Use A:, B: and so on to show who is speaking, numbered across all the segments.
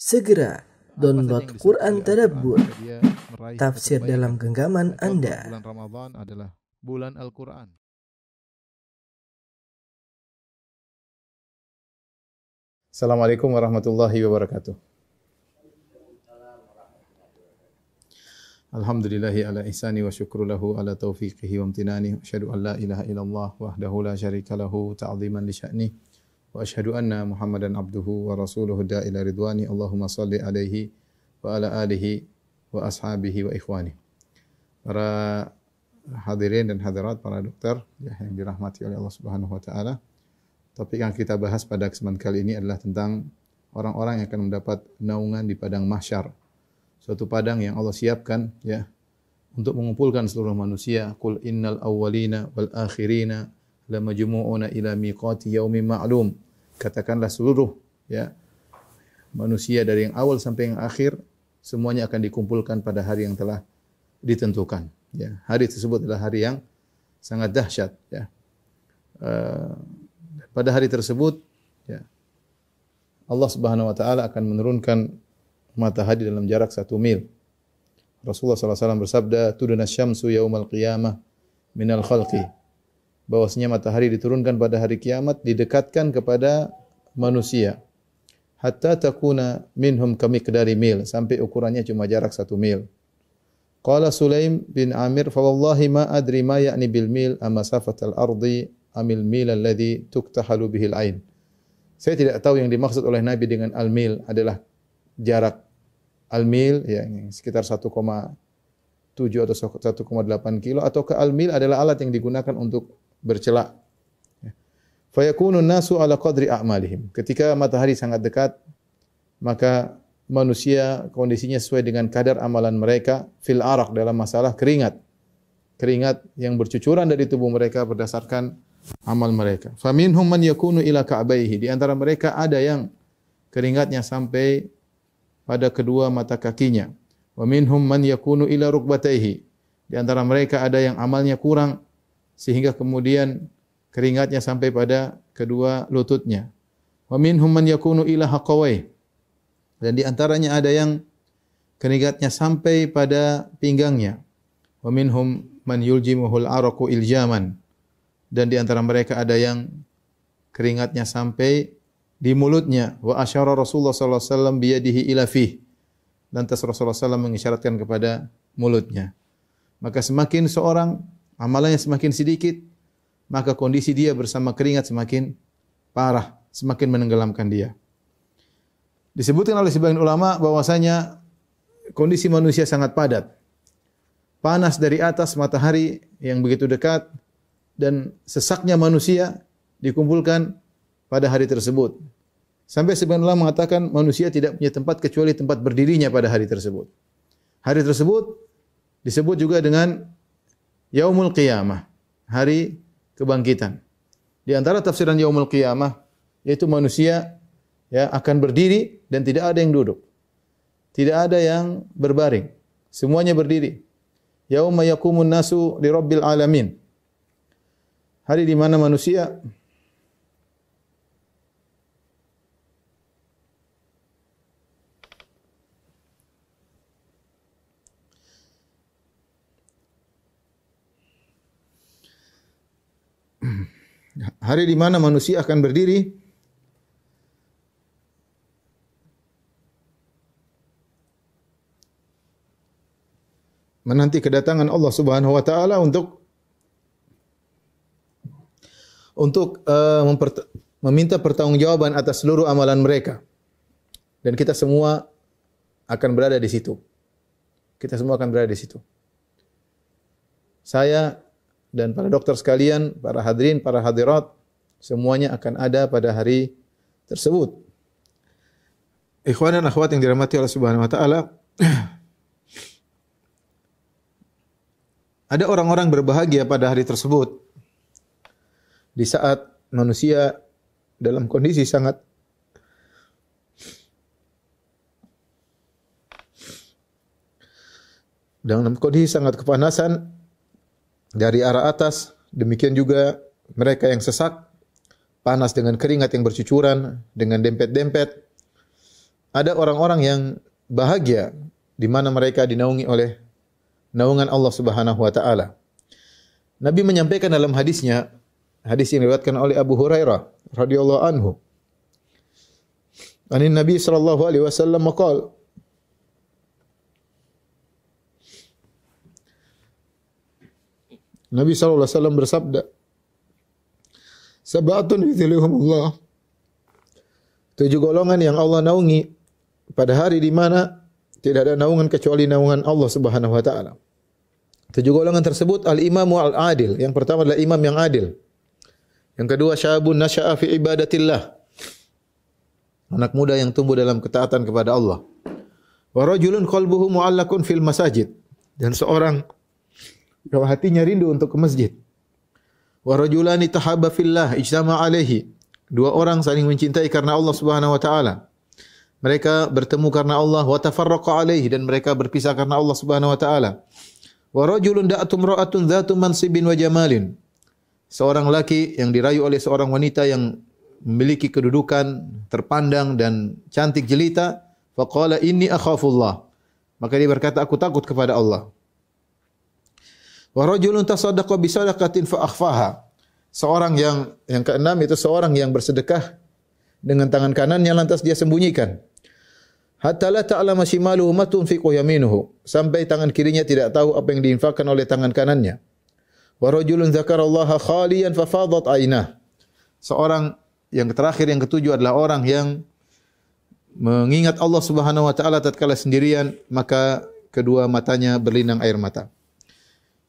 A: Segera download Quran Tadabbur, tafsir dalam genggaman Anda.
B: Bulan Ramadan adalah bulan Al-Quran.
C: Assalamualaikum warahmatullahi wabarakatuh. Alhamdulillahi ala ihsani wa syukru lahu ala taufiqihi wa amtinani wa asyhadu an la ilaha illallah wahdahu la syarika lahu ta'ziman li sya'ni wa asyhadu anna Muhammadan abduhu wa rasuluhu da'ila ridwani Allahumma salli alaihi wa ala alihi wa ashabihi wa ikhwani. Para hadirin dan hadirat, para dokter ya, yang dirahmati oleh Allah Subhanahu wa taala. Topik yang kita bahas pada kesempatan kali ini adalah tentang orang-orang yang akan mendapat naungan di padang mahsyar. Suatu padang yang Allah siapkan ya untuk mengumpulkan seluruh manusia. Qul innal awwalina wal akhirina lamajmu'una ila miqati yaumin ma'lum. Katakanlah seluruh ya manusia dari yang awal sampai yang akhir semuanya akan dikumpulkan pada hari yang telah ditentukan. Ya, hari tersebut adalah hari yang sangat dahsyat. Ya. Uh, pada hari tersebut ya, Allah Subhanahu wa taala akan menurunkan matahari dalam jarak satu mil. Rasulullah SAW bersabda, "Tuduna syamsu yaumal qiyamah minal khalqi." Bahwasanya matahari diturunkan pada hari kiamat didekatkan kepada manusia. Hatta takuna minhum kamiqdari mil, sampai ukurannya cuma jarak satu mil. Qala Sulaim bin Amir, "Fa wallahi ma adri ma ya'ni bil mil ama safatal ardi amil mil alladhi tuktahalu bihil ain. Saya tidak tahu yang dimaksud oleh Nabi dengan al-mil adalah jarak al-mil ya sekitar 1,7 atau 1,8 kilo atau ke al-mil adalah alat yang digunakan untuk bercelak. Ya. Fayakunu nasu ala qadri a'malihim. Ketika matahari sangat dekat maka manusia kondisinya sesuai dengan kadar amalan mereka fil arak dalam masalah keringat. Keringat yang bercucuran dari tubuh mereka berdasarkan amal mereka. Faminhum man yakunu ila ka'baihi. Di antara mereka ada yang keringatnya sampai pada kedua mata kakinya. Wa minhum man yakunu ila rukbataihi. Di antara mereka ada yang amalnya kurang sehingga kemudian keringatnya sampai pada kedua lututnya. Wa minhum man yakunu ila haqawai. Dan di antaranya ada yang keringatnya sampai pada pinggangnya. Wa minhum man yuljimuhul araqu iljaman dan di antara mereka ada yang keringatnya sampai di mulutnya wa asyara Rasulullah sallallahu alaihi wasallam biyadihi ila fih lantas Rasulullah SAW mengisyaratkan kepada mulutnya maka semakin seorang amalannya semakin sedikit maka kondisi dia bersama keringat semakin parah semakin menenggelamkan dia disebutkan oleh sebagian ulama bahwasanya kondisi manusia sangat padat panas dari atas matahari yang begitu dekat dan sesaknya manusia dikumpulkan pada hari tersebut. Sampai sebagian ulama mengatakan manusia tidak punya tempat kecuali tempat berdirinya pada hari tersebut. Hari tersebut disebut juga dengan Yaumul Qiyamah, hari kebangkitan. Di antara tafsiran Yaumul Qiyamah yaitu manusia ya akan berdiri dan tidak ada yang duduk. Tidak ada yang berbaring. Semuanya berdiri. Yauma yaqumun nasu li alamin. Hari di mana manusia hari di mana manusia akan berdiri menanti kedatangan Allah Subhanahu wa taala untuk untuk uh, meminta pertanggungjawaban atas seluruh amalan mereka. Dan kita semua akan berada di situ. Kita semua akan berada di situ. Saya dan para dokter sekalian, para hadirin, para hadirat, semuanya akan ada pada hari tersebut. Ikhwan dan akhwat yang dirahmati Allah Subhanahu wa taala, ada orang-orang berbahagia pada hari tersebut di saat manusia dalam kondisi sangat dalam kondisi sangat kepanasan dari arah atas, demikian juga mereka yang sesak, panas dengan keringat yang bercucuran, dengan dempet-dempet. ada orang-orang yang bahagia di mana mereka dinaungi oleh naungan Allah Subhanahu wa taala. Nabi menyampaikan dalam hadisnya, hadis yang diriwayatkan oleh Abu Hurairah radhiyallahu anhu. Ani Nabi sallallahu alaihi wasallam maqal Nabi wasallam bersabda Sabatun Allah. Tujuh golongan yang Allah naungi pada hari di mana tidak ada naungan kecuali naungan Allah Subhanahu wa taala. Tujuh golongan tersebut al-imamu al-adil. Yang pertama adalah imam yang adil. Yang kedua syabun nasya'a fi ibadatillah. Anak muda yang tumbuh dalam ketaatan kepada Allah. Wa rajulun qalbuhu mu'allakun fil masajid. Dan seorang yang hatinya rindu untuk ke masjid. Wa rajulani tahabba fillah ijtama alaihi. Dua orang saling mencintai karena Allah Subhanahu wa taala. Mereka bertemu karena Allah wa tafarraqa alaihi dan mereka berpisah karena Allah Subhanahu wa taala. Wa da'atum ra'atun dzatu mansibin wa jamalin. Seorang laki yang dirayu oleh seorang wanita yang memiliki kedudukan terpandang dan cantik jelita, faqala inni akhafullah. Maka dia berkata aku takut kepada Allah. Wa rajulun tasaddaqa bi sadaqatin fa akhfaha. Seorang yang yang keenam itu seorang yang bersedekah dengan tangan kanannya lantas dia sembunyikan. Hatta la ta'lama shimaluhu ma tunfiqu yaminuhu sampai tangan kirinya tidak tahu apa yang diinfakkan oleh tangan kanannya. Wa rajulun dzakarallaha khaliyan fa fadat ainah seorang yang terakhir yang ketujuh adalah orang yang mengingat Allah Subhanahu wa taala tatkala sendirian maka kedua matanya berlinang air mata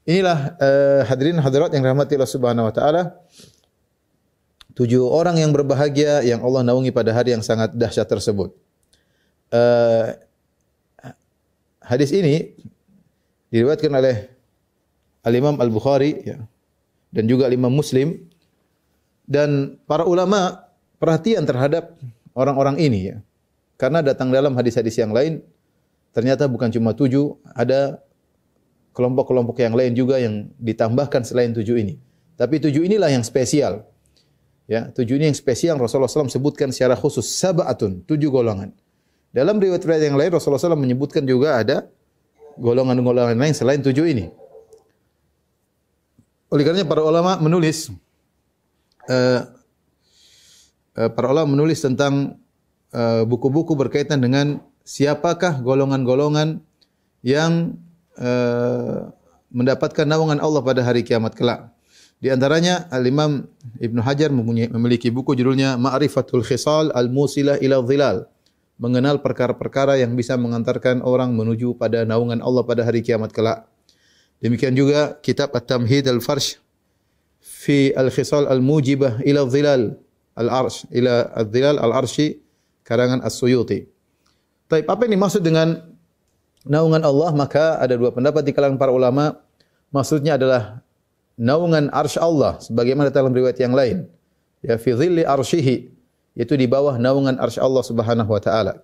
C: inilah uh, hadirin hadirat yang rahmati Allah Subhanahu wa taala. Tujuh orang yang berbahagia yang Allah naungi pada hari yang sangat dahsyat tersebut. Uh, hadis ini diriwayatkan oleh Al-Imam Al-Bukhari ya, dan juga Al-Imam Muslim. Dan para ulama perhatian terhadap orang-orang ini ya. Karena datang dalam hadis-hadis yang lain ternyata bukan cuma tujuh, ada kelompok-kelompok yang lain juga yang ditambahkan selain tujuh ini. Tapi tujuh inilah yang spesial. Ya, tujuh ini yang spesial Rasulullah SAW sebutkan secara khusus sabatun, tujuh golongan. Dalam riwayat-riwayat yang lain Rasulullah SAW menyebutkan juga ada golongan-golongan lain selain tujuh ini. Oleh karenanya para ulama menulis uh, uh, para ulama menulis tentang eh, buku-buku berkaitan dengan siapakah golongan-golongan yang uh, mendapatkan naungan Allah pada hari kiamat kelak. Di antaranya Al-Imam Ibn Hajar memiliki buku judulnya Ma'rifatul Khisal Al-Musilah ila Dhilal mengenal perkara-perkara yang bisa mengantarkan orang menuju pada naungan Allah pada hari kiamat kelak. Demikian juga kitab At-Tamhid Al-Farsh fi Al-Khisal Al-Mujibah ila Dhilal Al-Arsh ila Al-Dhilal Al-Arshi karangan As-Suyuti. Tapi apa yang dimaksud dengan naungan Allah? Maka ada dua pendapat di kalangan para ulama. Maksudnya adalah naungan arsy Allah sebagaimana dalam riwayat yang lain. Ya fi dhilli arsyihi yaitu di bawah naungan arsy Allah Subhanahu wa taala.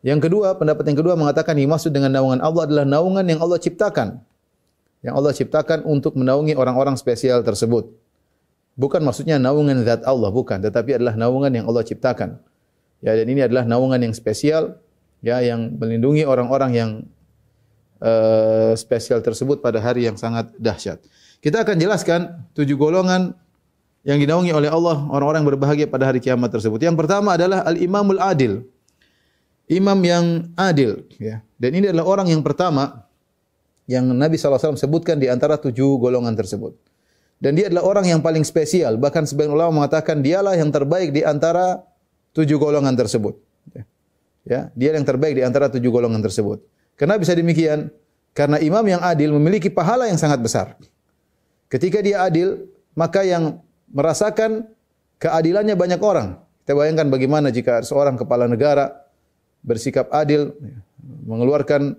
C: Yang kedua, pendapat yang kedua mengatakan yang maksud dengan naungan Allah adalah naungan yang Allah ciptakan. Yang Allah ciptakan untuk menaungi orang-orang spesial tersebut. Bukan maksudnya naungan zat Allah, bukan, tetapi adalah naungan yang Allah ciptakan. Ya, dan ini adalah naungan yang spesial ya yang melindungi orang-orang yang uh, spesial tersebut pada hari yang sangat dahsyat. Kita akan jelaskan tujuh golongan yang dinaungi oleh Allah orang-orang berbahagia pada hari kiamat tersebut. Yang pertama adalah al-imamul adil. Imam yang adil ya. Dan ini adalah orang yang pertama yang Nabi SAW sebutkan di antara tujuh golongan tersebut. Dan dia adalah orang yang paling spesial. Bahkan sebagian ulama mengatakan dialah yang terbaik di antara tujuh golongan tersebut. Ya, dia yang terbaik di antara tujuh golongan tersebut. Kenapa bisa demikian? Karena imam yang adil memiliki pahala yang sangat besar. Ketika dia adil, maka yang merasakan keadilannya banyak orang. Kita bayangkan bagaimana jika seorang kepala negara bersikap adil, mengeluarkan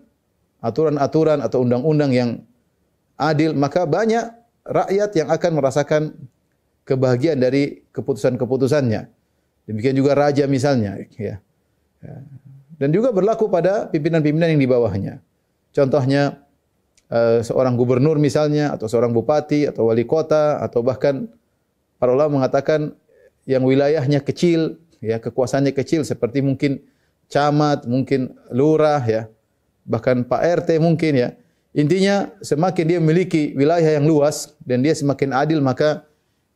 C: aturan-aturan atau undang-undang yang adil, maka banyak rakyat yang akan merasakan kebahagiaan dari keputusan-keputusannya. Demikian juga raja misalnya, ya. Dan juga berlaku pada pimpinan-pimpinan yang di bawahnya. Contohnya eh, seorang gubernur misalnya atau seorang bupati atau wali kota atau bahkan Para ulama mengatakan yang wilayahnya kecil, ya kekuasaannya kecil seperti mungkin camat, mungkin lurah ya, bahkan Pak RT mungkin ya. Intinya semakin dia memiliki wilayah yang luas dan dia semakin adil maka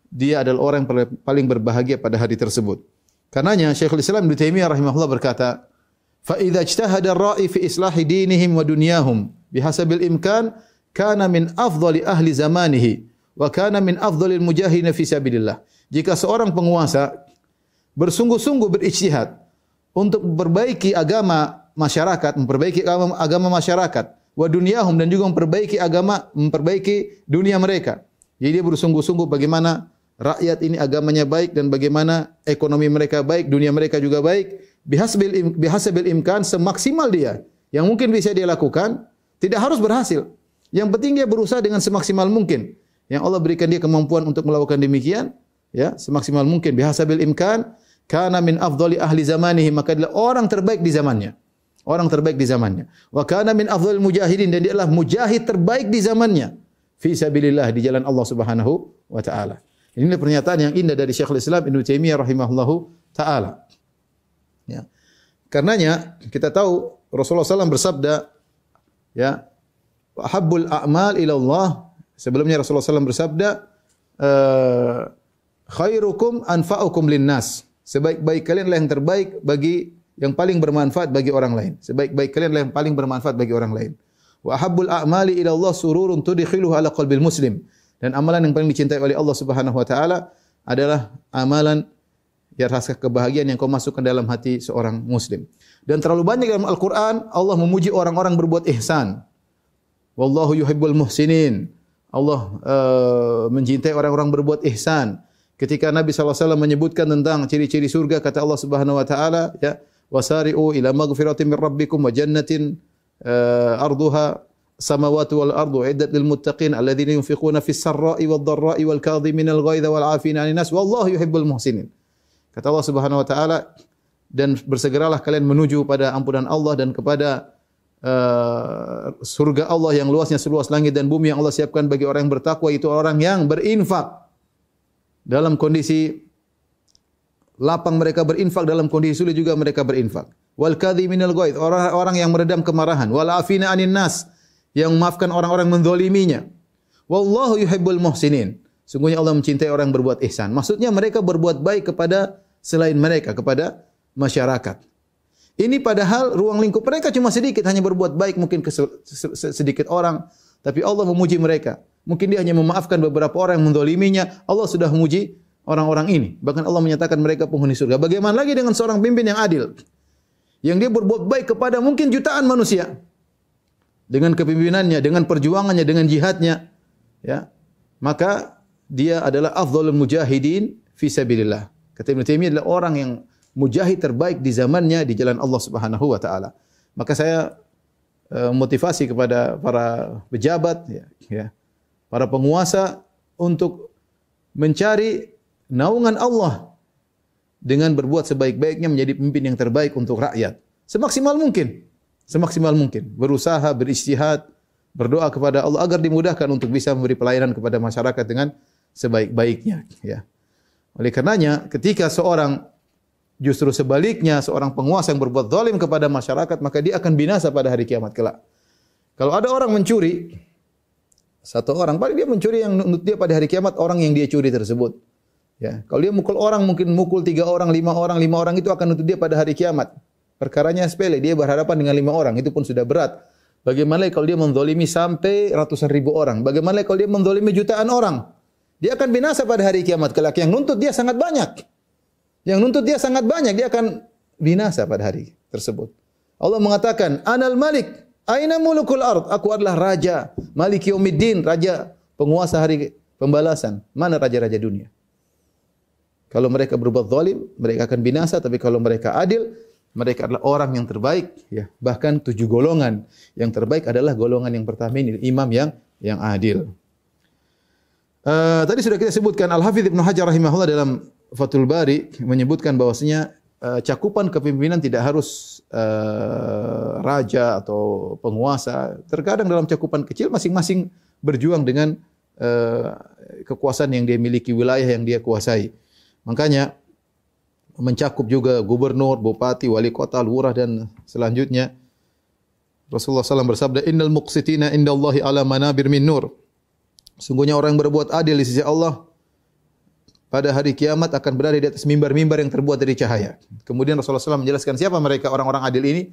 C: dia adalah orang yang paling berbahagia pada hari tersebut. Karenanya Syekhul Islam Ibnu Taimiyah rahimahullah berkata, "Fa idza ijtahada ar-ra'i fi islahi dinihim wa dunyahum bihasabil imkan kana min afdali ahli zamanihi wa kana min afdalil mujahidin fi sabilillah." Jika seorang penguasa bersungguh-sungguh berijtihad untuk memperbaiki agama masyarakat, memperbaiki agama, agama masyarakat, wa dunyahum dan juga memperbaiki agama, memperbaiki dunia mereka. Jadi dia bersungguh-sungguh bagaimana rakyat ini agamanya baik dan bagaimana ekonomi mereka baik, dunia mereka juga baik. Bihasbil bihasabil imkan semaksimal dia yang mungkin bisa dia lakukan, tidak harus berhasil. Yang penting dia berusaha dengan semaksimal mungkin. Yang Allah berikan dia kemampuan untuk melakukan demikian, ya, semaksimal mungkin bihasabil imkan kana min afdali ahli zamanihi maka adalah orang terbaik di zamannya. Orang terbaik di zamannya. Wa kana min afdhalil mujahidin dan dia adalah mujahid terbaik di zamannya. Fi sabilillah di jalan Allah Subhanahu wa taala. Ini pernyataan yang indah dari Syekhul Islam Ibnu Taimiyah rahimahullahu taala. Ya. Karenanya kita tahu Rasulullah SAW bersabda ya habbul a'mal ila Allah sebelumnya Rasulullah SAW bersabda uh, khairukum anfa'ukum linnas sebaik-baik kalian adalah yang terbaik bagi yang paling bermanfaat bagi orang lain. Sebaik-baik kalian adalah yang paling bermanfaat bagi orang lain. Wa habbul a'mali ila Allah sururun tudkhiluhu ala qalbil muslim. Dan amalan yang paling dicintai oleh Allah Subhanahu wa taala adalah amalan yang rasa kebahagiaan yang kau masukkan dalam hati seorang muslim. Dan terlalu banyak dalam Al-Qur'an Allah memuji orang-orang berbuat ihsan. Wallahu yuhibbul muhsinin. Allah uh, mencintai orang-orang berbuat ihsan. Ketika Nabi SAW menyebutkan tentang ciri-ciri surga, kata Allah Subhanahu Wa Taala, ya, wasari'u ila maghfiratin min rabbikum wa jannatin uh, arduha samawati wal ardu iddat lil muttaqin alladhina yunfiquna fis sarra'i wad dharra'i wal kadhimin al ghaidha wal 'afina 'anil nas wallahu yuhibbul muhsinin. Kata Allah Subhanahu wa taala dan bersegeralah kalian menuju pada ampunan Allah dan kepada uh, surga Allah yang luasnya seluas langit dan bumi yang Allah siapkan bagi orang yang bertakwa itu orang yang berinfak dalam kondisi lapang mereka berinfak dalam kondisi sulit juga mereka berinfak. Wal kadhiminal ghaid, orang-orang yang meredam kemarahan. Wal afina anin nas, yang memaafkan orang-orang menzaliminya. Wallahu yuhibbul muhsinin. Sungguhnya Allah mencintai orang yang berbuat ihsan. Maksudnya mereka berbuat baik kepada selain mereka, kepada masyarakat. Ini padahal ruang lingkup mereka cuma sedikit, hanya berbuat baik mungkin ke sedikit orang, tapi Allah memuji mereka. Mungkin dia hanya memaafkan beberapa orang yang mendoliminya, Allah sudah memuji orang-orang ini. Bahkan Allah menyatakan mereka penghuni surga. Bagaimana lagi dengan seorang pimpin yang adil? Yang dia berbuat baik kepada mungkin jutaan manusia. Dengan kepemimpinannya, dengan perjuangannya, dengan jihadnya. Ya. Maka dia adalah afdhalul mujahidin fi sabilillah. Kata Ibnu Taimiyah adalah orang yang mujahid terbaik di zamannya di jalan Allah Subhanahu wa taala. Maka saya uh, motivasi kepada para pejabat ya, ya, para penguasa untuk mencari naungan Allah dengan berbuat sebaik-baiknya menjadi pemimpin yang terbaik untuk rakyat. Semaksimal mungkin. Semaksimal mungkin. Berusaha, beristihad, berdoa kepada Allah agar dimudahkan untuk bisa memberi pelayanan kepada masyarakat dengan sebaik-baiknya. Ya. Oleh karenanya, ketika seorang justru sebaliknya, seorang penguasa yang berbuat zalim kepada masyarakat, maka dia akan binasa pada hari kiamat kelak. Kalau ada orang mencuri, satu orang, paling dia mencuri yang menurut dia pada hari kiamat, orang yang dia curi tersebut. Ya, kalau dia mukul orang mungkin mukul tiga orang, lima orang, lima orang itu akan untuk dia pada hari kiamat. Perkaranya sepele, dia berhadapan dengan lima orang, itu pun sudah berat. Bagaimana kalau dia mendolimi sampai ratusan ribu orang? Bagaimana kalau dia mendolimi jutaan orang? Dia akan binasa pada hari kiamat kelak. Yang nuntut dia sangat banyak. Yang nuntut dia sangat banyak, dia akan binasa pada hari tersebut. Allah mengatakan, Anal Malik, Aina mulukul ard? Aku adalah raja, Malik Yaumiddin, raja penguasa hari pembalasan. Mana raja-raja dunia? Kalau mereka berbuat zalim, mereka akan binasa. Tapi kalau mereka adil, mereka adalah orang yang terbaik. Ya, bahkan tujuh golongan yang terbaik adalah golongan yang pertama ini, imam yang yang adil. Uh, tadi sudah kita sebutkan Al Hafidh Ibnu Hajar rahimahullah dalam Fathul Bari menyebutkan bahwasanya uh, cakupan kepemimpinan tidak harus uh, raja atau penguasa. Terkadang dalam cakupan kecil masing-masing berjuang dengan uh, kekuasaan yang dia miliki, wilayah yang dia kuasai. Makanya mencakup juga gubernur, bupati, wali kota, lurah dan selanjutnya. Rasulullah SAW bersabda, Innal muqsitina indallahi ala manabir min nur. Sungguhnya orang yang berbuat adil di sisi Allah pada hari kiamat akan berada di atas mimbar-mimbar yang terbuat dari cahaya. Kemudian Rasulullah SAW menjelaskan siapa mereka orang-orang adil ini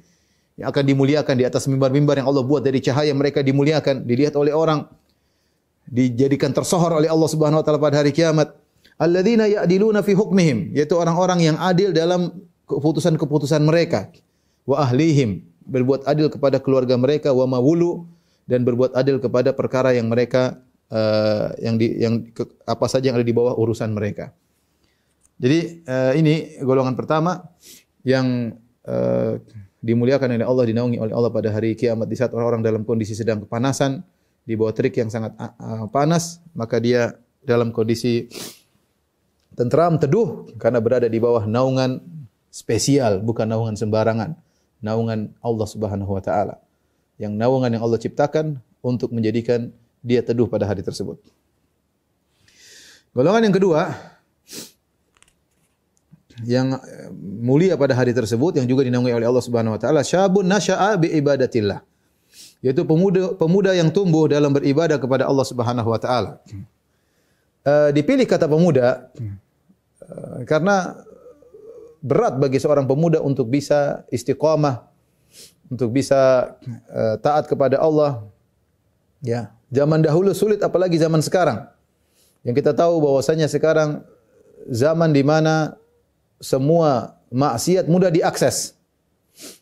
C: yang akan dimuliakan di atas mimbar-mimbar yang Allah buat dari cahaya mereka dimuliakan, dilihat oleh orang, dijadikan tersohor oleh Allah Subhanahu wa taala pada hari kiamat. Alladzina ya'diluna fi hukmihim, yaitu orang-orang yang adil dalam keputusan-keputusan mereka. Wa ahlihim, berbuat adil kepada keluarga mereka wa mawulu dan berbuat adil kepada perkara yang mereka uh, yang di yang ke, apa saja yang ada di bawah urusan mereka. Jadi uh, ini golongan pertama yang uh, dimuliakan oleh Allah, dinaungi oleh Allah pada hari kiamat di saat orang-orang dalam kondisi sedang kepanasan, di bawah terik yang sangat panas, maka dia dalam kondisi tentram, teduh karena berada di bawah naungan spesial, bukan naungan sembarangan, naungan Allah Subhanahu wa taala. Yang naungan yang Allah ciptakan untuk menjadikan dia teduh pada hari tersebut. Golongan yang kedua yang mulia pada hari tersebut yang juga dinaungi oleh Allah Subhanahu wa taala syabun nasya'a bi ibadatillah yaitu pemuda pemuda yang tumbuh dalam beribadah kepada Allah Subhanahu wa taala. Uh, dipilih kata pemuda uh, karena berat bagi seorang pemuda untuk bisa istiqamah, untuk bisa uh, taat kepada Allah. Ya, zaman dahulu sulit apalagi zaman sekarang. Yang kita tahu bahwasanya sekarang zaman di mana semua maksiat mudah diakses.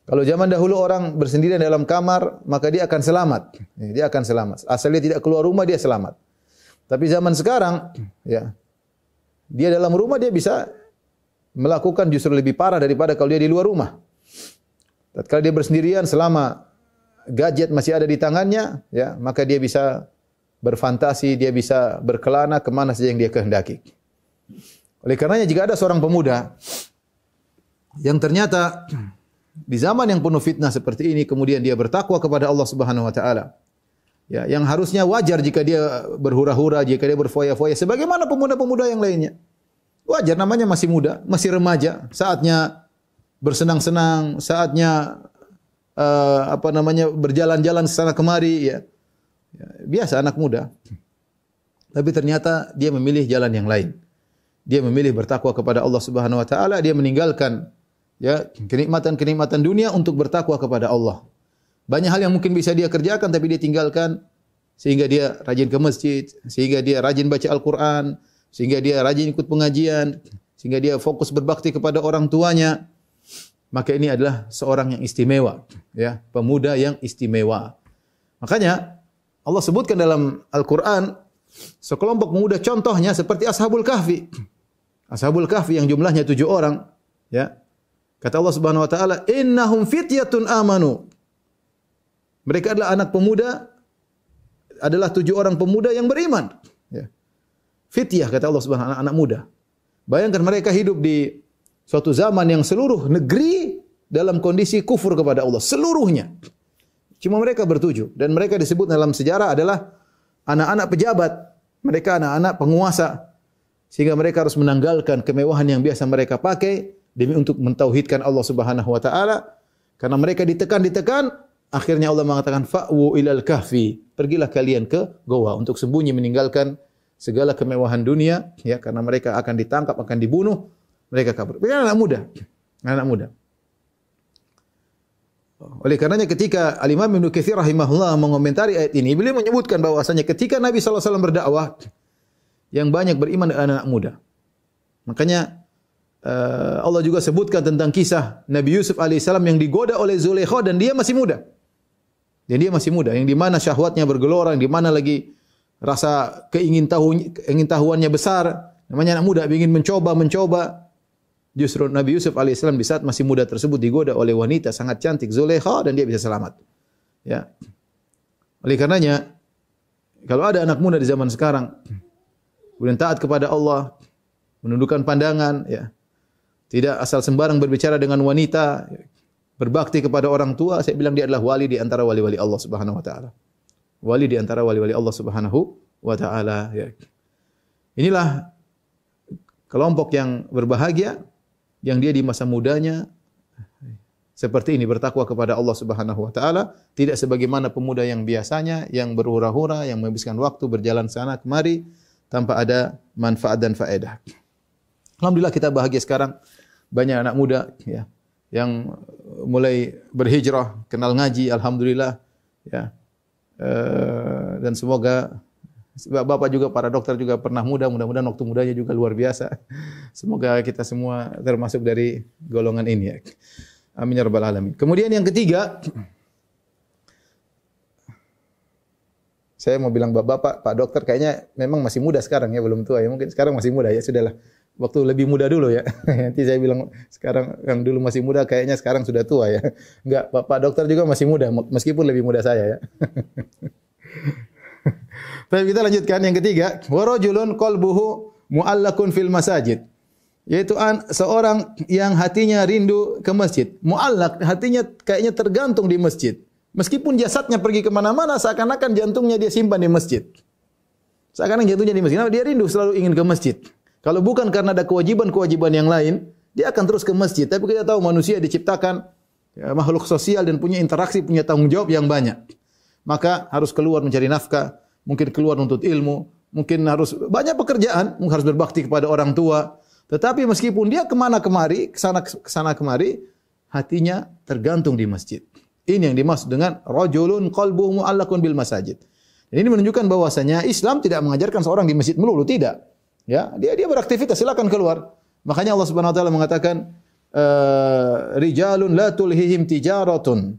C: Kalau zaman dahulu orang bersendirian dalam kamar, maka dia akan selamat. Ya, dia akan selamat. Asal dia tidak keluar rumah, dia selamat. Tapi zaman sekarang, ya, dia dalam rumah dia bisa melakukan justru lebih parah daripada kalau dia di luar rumah. Tatkala dia bersendirian selama gadget masih ada di tangannya, ya, maka dia bisa berfantasi, dia bisa berkelana ke mana saja yang dia kehendaki. Oleh karenanya jika ada seorang pemuda yang ternyata di zaman yang penuh fitnah seperti ini kemudian dia bertakwa kepada Allah Subhanahu wa taala. Ya, yang harusnya wajar jika dia berhura-hura, jika dia berfoya-foya sebagaimana pemuda-pemuda yang lainnya. Wajar namanya masih muda, masih remaja, saatnya bersenang-senang, saatnya uh, apa namanya berjalan-jalan sana kemari ya. ya. Biasa anak muda. Tapi ternyata dia memilih jalan yang lain. Dia memilih bertakwa kepada Allah Subhanahu wa taala, dia meninggalkan ya kenikmatan-kenikmatan dunia untuk bertakwa kepada Allah. Banyak hal yang mungkin bisa dia kerjakan tapi dia tinggalkan sehingga dia rajin ke masjid, sehingga dia rajin baca Al-Qur'an, sehingga dia rajin ikut pengajian, sehingga dia fokus berbakti kepada orang tuanya, maka ini adalah seorang yang istimewa, ya, pemuda yang istimewa. Makanya Allah sebutkan dalam Al-Qur'an sekelompok pemuda contohnya seperti Ashabul Kahfi. Ashabul Kahfi yang jumlahnya tujuh orang, ya. Kata Allah Subhanahu wa taala, "Innahum fityatun amanu." Mereka adalah anak pemuda adalah tujuh orang pemuda yang beriman. Ya. Kata Allah Subhanahu anak, anak muda. Bayangkan mereka hidup di suatu zaman yang seluruh negeri dalam kondisi kufur kepada Allah, seluruhnya. Cuma mereka bertujuh dan mereka disebut dalam sejarah adalah anak-anak pejabat, mereka anak-anak penguasa sehingga mereka harus menanggalkan kemewahan yang biasa mereka pakai demi untuk mentauhidkan Allah Subhanahu wa taala karena mereka ditekan-ditekan akhirnya Allah mengatakan fa'wu ilal kahfi pergilah kalian ke goa untuk sembunyi meninggalkan segala kemewahan dunia ya karena mereka akan ditangkap akan dibunuh mereka kabur. Mereka anak muda. Anak muda. Oleh karenanya ketika Al-Imam Ibnu Katsir rahimahullah mengomentari ayat ini, beliau menyebutkan bahwasanya ketika Nabi wasallam berdakwah yang banyak beriman adalah anak muda. Makanya uh, Allah juga sebutkan tentang kisah Nabi Yusuf alaihissalam yang digoda oleh Zulaikha dan dia masih muda. Dan dia masih muda, yang di mana syahwatnya bergelora, yang di mana lagi rasa keingin tahu tahuannya besar, namanya anak muda ingin mencoba mencoba. Justru Nabi Yusuf alaihissalam di saat masih muda tersebut digoda oleh wanita sangat cantik Zulekha dan dia bisa selamat. Ya. Oleh karenanya kalau ada anak muda di zaman sekarang kemudian taat kepada Allah, menundukkan pandangan ya. Tidak asal sembarang berbicara dengan wanita, berbakti kepada orang tua, saya bilang dia adalah wali di antara wali-wali Allah Subhanahu wa taala wali di antara wali-wali Allah Subhanahu wa taala ya. Inilah kelompok yang berbahagia yang dia di masa mudanya seperti ini bertakwa kepada Allah Subhanahu wa taala, tidak sebagaimana pemuda yang biasanya yang berhura-hura, yang menghabiskan waktu berjalan sana kemari tanpa ada manfaat dan faedah. Alhamdulillah kita bahagia sekarang banyak anak muda ya yang mulai berhijrah, kenal ngaji, alhamdulillah ya. Uh, dan semoga Bapak juga para dokter juga pernah muda, mudah-mudahan waktu mudanya juga luar biasa. Semoga kita semua termasuk dari golongan ini ya. Amin ya rabbal alamin. Kemudian yang ketiga, saya mau bilang bapak, pak dokter kayaknya memang masih muda sekarang ya, belum tua ya. Mungkin sekarang masih muda ya, sudahlah. Waktu lebih muda dulu ya. Nanti saya bilang sekarang yang dulu masih muda kayaknya sekarang sudah tua ya. Enggak, Pak, pak dokter juga masih muda meskipun lebih muda saya ya. Tapi kita lanjutkan yang ketiga, warajulun qalbuhu muallakun fil masajid yaitu an, seorang yang hatinya rindu ke masjid. Muallak, hatinya kayaknya tergantung di masjid. Meskipun jasadnya pergi ke mana-mana, seakan-akan jantungnya dia simpan di masjid. Seakan-akan jantungnya di masjid. Nah, dia rindu selalu ingin ke masjid. Kalau bukan karena ada kewajiban-kewajiban yang lain, dia akan terus ke masjid. Tapi kita tahu manusia diciptakan ya, makhluk sosial dan punya interaksi, punya tanggung jawab yang banyak. Maka harus keluar mencari nafkah, mungkin keluar untuk ilmu, mungkin harus banyak pekerjaan, mungkin harus berbakti kepada orang tua, tetapi meskipun dia ke mana kemari, ke sana ke sana kemari, hatinya tergantung di masjid. Ini yang dimaksud dengan rajulun qalbuhu mu'allaqun bil masajid. Dan ini menunjukkan bahwasanya Islam tidak mengajarkan seorang di masjid melulu, tidak. Ya, dia dia beraktivitas, silakan keluar. Makanya Allah Subhanahu wa taala mengatakan uh, rijalun la tulhihim tijaratun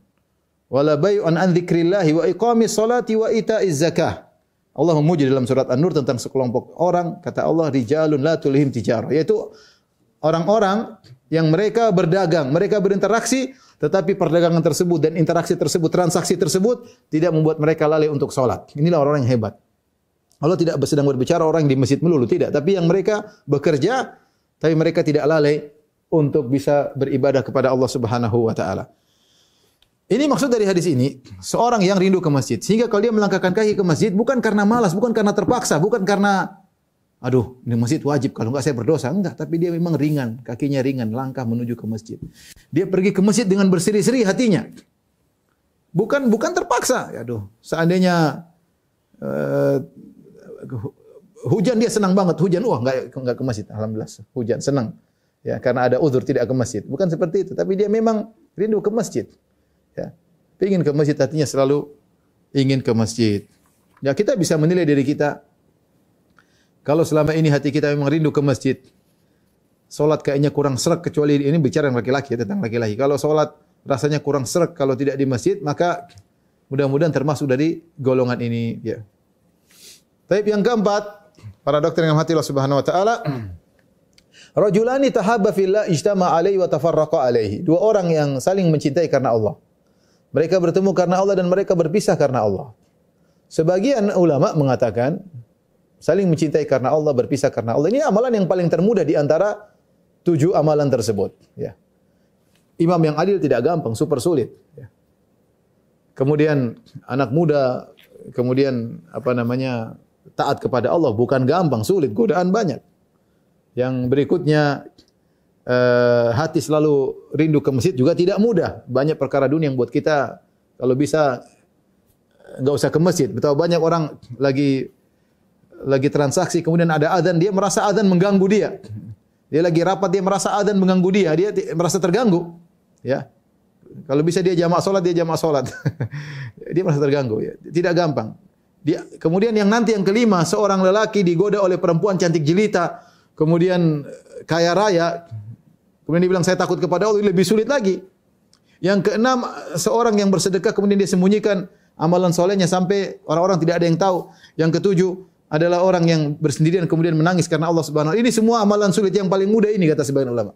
C: wala bai'un an dzikrillah wa iqamis salati wa ita'iz zakah. Allah memuji dalam surat An-Nur tentang sekelompok orang, kata Allah, rijalun la tulihim tijarah, yaitu orang-orang yang mereka berdagang, mereka berinteraksi, tetapi perdagangan tersebut dan interaksi tersebut, transaksi tersebut tidak membuat mereka lalai untuk sholat. Inilah orang yang hebat. Allah tidak sedang berbicara orang di masjid melulu, tidak. Tapi yang mereka bekerja, tapi mereka tidak lalai untuk bisa beribadah kepada Allah Subhanahu wa taala. Ini maksud dari hadis ini, seorang yang rindu ke masjid. Sehingga kalau dia melangkahkan kaki ke masjid, bukan karena malas, bukan karena terpaksa, bukan karena, aduh, ini masjid wajib, kalau enggak saya berdosa. Enggak, tapi dia memang ringan, kakinya ringan, langkah menuju ke masjid. Dia pergi ke masjid dengan berseri-seri hatinya. Bukan bukan terpaksa. Ya, aduh, seandainya uh, hujan dia senang banget, hujan, wah enggak, enggak ke masjid, alhamdulillah, hujan, senang. Ya, karena ada uzur tidak ke masjid. Bukan seperti itu, tapi dia memang rindu ke masjid. Ya. Ingin ke masjid artinya selalu ingin ke masjid. Ya kita bisa menilai diri kita kalau selama ini hati kita memang rindu ke masjid. Salat kayaknya kurang serak kecuali ini bicara yang laki-laki ya, tentang laki-laki. Kalau salat rasanya kurang serak kalau tidak di masjid, maka mudah-mudahan termasuk dari golongan ini ya. Tapi yang keempat, para dokter yang hati Allah Subhanahu wa taala Rajulani tahabba fillah ijtama alaihi wa tafarraqa alaihi. Dua orang yang saling mencintai karena Allah. Mereka bertemu karena Allah dan mereka berpisah karena Allah. Sebagian ulama mengatakan saling mencintai karena Allah, berpisah karena Allah. Ini amalan yang paling termudah di antara tujuh amalan tersebut. Ya. Imam yang adil tidak gampang, super sulit. Ya. Kemudian anak muda, kemudian apa namanya taat kepada Allah bukan gampang, sulit, godaan banyak. Yang berikutnya uh, hati selalu rindu ke masjid juga tidak mudah. Banyak perkara dunia yang buat kita kalau bisa enggak usah ke masjid. Betapa banyak orang lagi lagi transaksi kemudian ada adzan dia merasa adzan mengganggu dia. Dia lagi rapat dia merasa adzan mengganggu dia, dia merasa terganggu. Ya. Kalau bisa dia jamaah salat dia jamaah salat. dia merasa terganggu ya. Tidak gampang. Dia, kemudian yang nanti yang kelima seorang lelaki digoda oleh perempuan cantik jelita, kemudian kaya raya, Kemudian dia bilang saya takut kepada Allah, lebih sulit lagi. Yang keenam, seorang yang bersedekah kemudian dia sembunyikan amalan solehnya sampai orang-orang tidak ada yang tahu. Yang ketujuh adalah orang yang bersendirian kemudian menangis karena Allah Subhanahu Ini semua amalan sulit yang paling mudah ini kata sebagian ulama.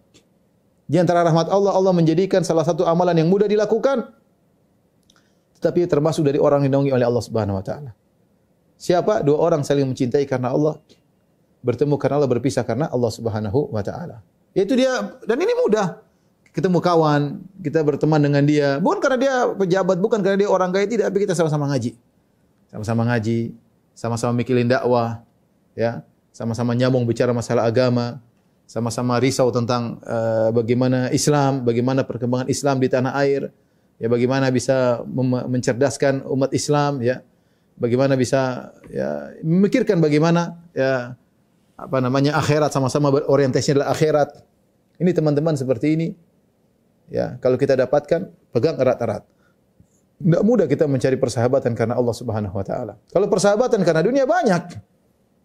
C: Di antara rahmat Allah, Allah menjadikan salah satu amalan yang mudah dilakukan tetapi termasuk dari orang yang dinaungi oleh Allah Subhanahu wa taala. Siapa? Dua orang saling mencintai karena Allah, bertemu karena Allah, berpisah karena Allah Subhanahu wa taala. Itu dia dan ini mudah. Ketemu kawan, kita berteman dengan dia, bukan karena dia pejabat, bukan karena dia orang kaya tidak, tapi kita sama-sama ngaji. Sama-sama ngaji, sama-sama mikirin dakwah, ya, sama-sama nyambung bicara masalah agama. sama-sama risau tentang uh, bagaimana Islam, bagaimana perkembangan Islam di tanah air, ya bagaimana bisa mencerdaskan umat Islam, ya bagaimana bisa ya memikirkan bagaimana ya apa namanya akhirat sama-sama berorientasinya adalah akhirat. Ini teman-teman seperti ini. Ya, kalau kita dapatkan pegang erat-erat. Tidak mudah kita mencari persahabatan karena Allah Subhanahu wa taala. Kalau persahabatan karena dunia banyak.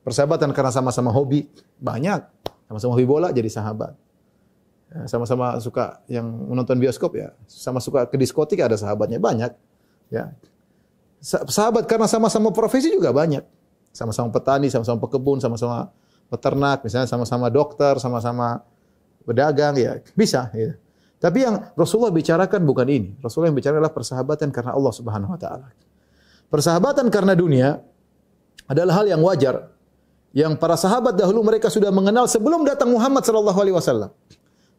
C: Persahabatan karena sama-sama hobi banyak. Sama-sama hobi bola jadi sahabat. Ya, sama-sama suka yang menonton bioskop ya, sama suka ke diskotik ada sahabatnya banyak. Ya. Sahabat karena sama-sama profesi juga banyak. Sama-sama petani, sama-sama pekebun, sama-sama peternak, misalnya sama-sama dokter, sama-sama pedagang ya, bisa ya. Tapi yang Rasulullah bicarakan bukan ini. Rasulullah yang bicara adalah persahabatan karena Allah Subhanahu wa taala. Persahabatan karena dunia adalah hal yang wajar yang para sahabat dahulu mereka sudah mengenal sebelum datang Muhammad sallallahu alaihi wasallam.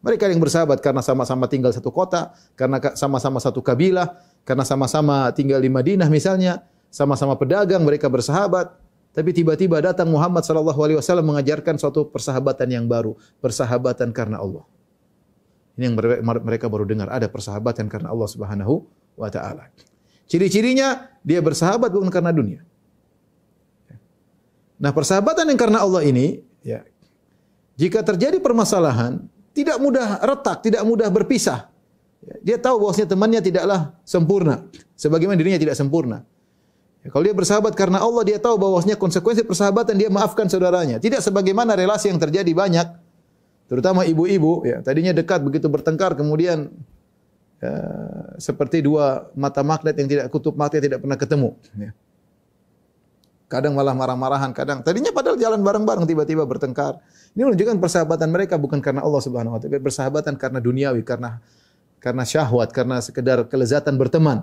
C: Mereka yang bersahabat karena sama-sama tinggal satu kota, karena sama-sama satu kabilah, karena sama-sama tinggal di Madinah misalnya, sama-sama pedagang mereka bersahabat. Tapi tiba-tiba datang Muhammad sallallahu alaihi wasallam mengajarkan suatu persahabatan yang baru, persahabatan karena Allah. Ini yang mereka baru dengar, ada persahabatan karena Allah Subhanahu wa taala. Ciri-cirinya dia bersahabat bukan karena dunia. Nah, persahabatan yang karena Allah ini, ya, jika terjadi permasalahan, tidak mudah retak, tidak mudah berpisah. Dia tahu bahwasanya temannya tidaklah sempurna, sebagaimana dirinya tidak sempurna. Ya, kalau dia bersahabat karena Allah, dia tahu bahwasanya konsekuensi persahabatan dia maafkan saudaranya. Tidak sebagaimana relasi yang terjadi banyak terutama ibu-ibu ya tadinya dekat begitu bertengkar kemudian ya, seperti dua mata magnet yang tidak kutub mata tidak pernah ketemu ya. kadang malah marah-marahan kadang tadinya padahal jalan bareng-bareng tiba-tiba bertengkar ini menunjukkan persahabatan mereka bukan karena Allah Subhanahu wa taala persahabatan karena duniawi karena karena syahwat karena sekedar kelezatan berteman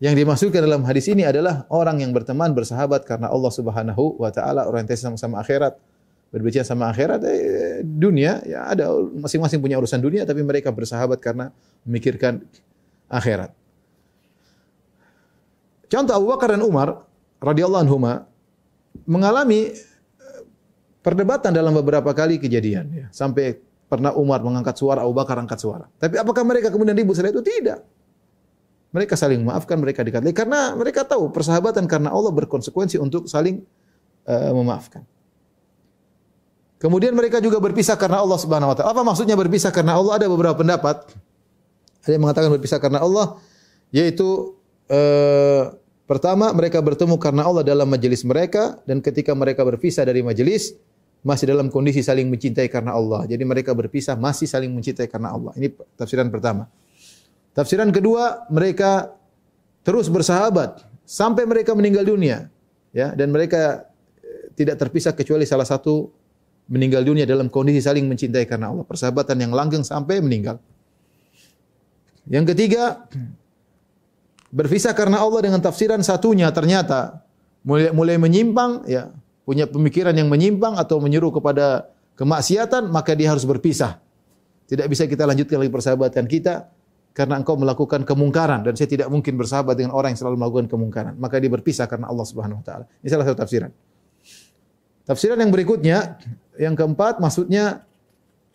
C: yang dimaksudkan dalam hadis ini adalah orang yang berteman bersahabat karena Allah Subhanahu wa taala orientasi sama-sama akhirat berbicara sama akhirat eh, dunia ya ada masing-masing punya urusan dunia tapi mereka bersahabat karena memikirkan akhirat. Contoh Abu Bakar dan Umar radhiyallahu anhuma mengalami eh, perdebatan dalam beberapa kali kejadian ya. Sampai pernah Umar mengangkat suara, Abu Bakar angkat suara. Tapi apakah mereka kemudian ribut setelah itu? Tidak. Mereka saling memaafkan, mereka dekat. Karena mereka tahu persahabatan karena Allah berkonsekuensi untuk saling uh, memaafkan. Kemudian mereka juga berpisah karena Allah Subhanahu wa taala. Apa maksudnya berpisah karena Allah? Ada beberapa pendapat. Ada yang mengatakan berpisah karena Allah yaitu eh, pertama mereka bertemu karena Allah dalam majelis mereka dan ketika mereka berpisah dari majelis masih dalam kondisi saling mencintai karena Allah. Jadi mereka berpisah masih saling mencintai karena Allah. Ini tafsiran pertama. Tafsiran kedua, mereka terus bersahabat sampai mereka meninggal dunia, ya, dan mereka eh, tidak terpisah kecuali salah satu meninggal dunia dalam kondisi saling mencintai karena Allah. Persahabatan yang langgeng sampai meninggal. Yang ketiga, berpisah karena Allah dengan tafsiran satunya ternyata mulai, mulai menyimpang, ya punya pemikiran yang menyimpang atau menyuruh kepada kemaksiatan, maka dia harus berpisah. Tidak bisa kita lanjutkan lagi persahabatan kita karena engkau melakukan kemungkaran dan saya tidak mungkin bersahabat dengan orang yang selalu melakukan kemungkaran. Maka dia berpisah karena Allah Subhanahu wa taala. Ini salah satu tafsiran. Tafsiran yang berikutnya, yang keempat maksudnya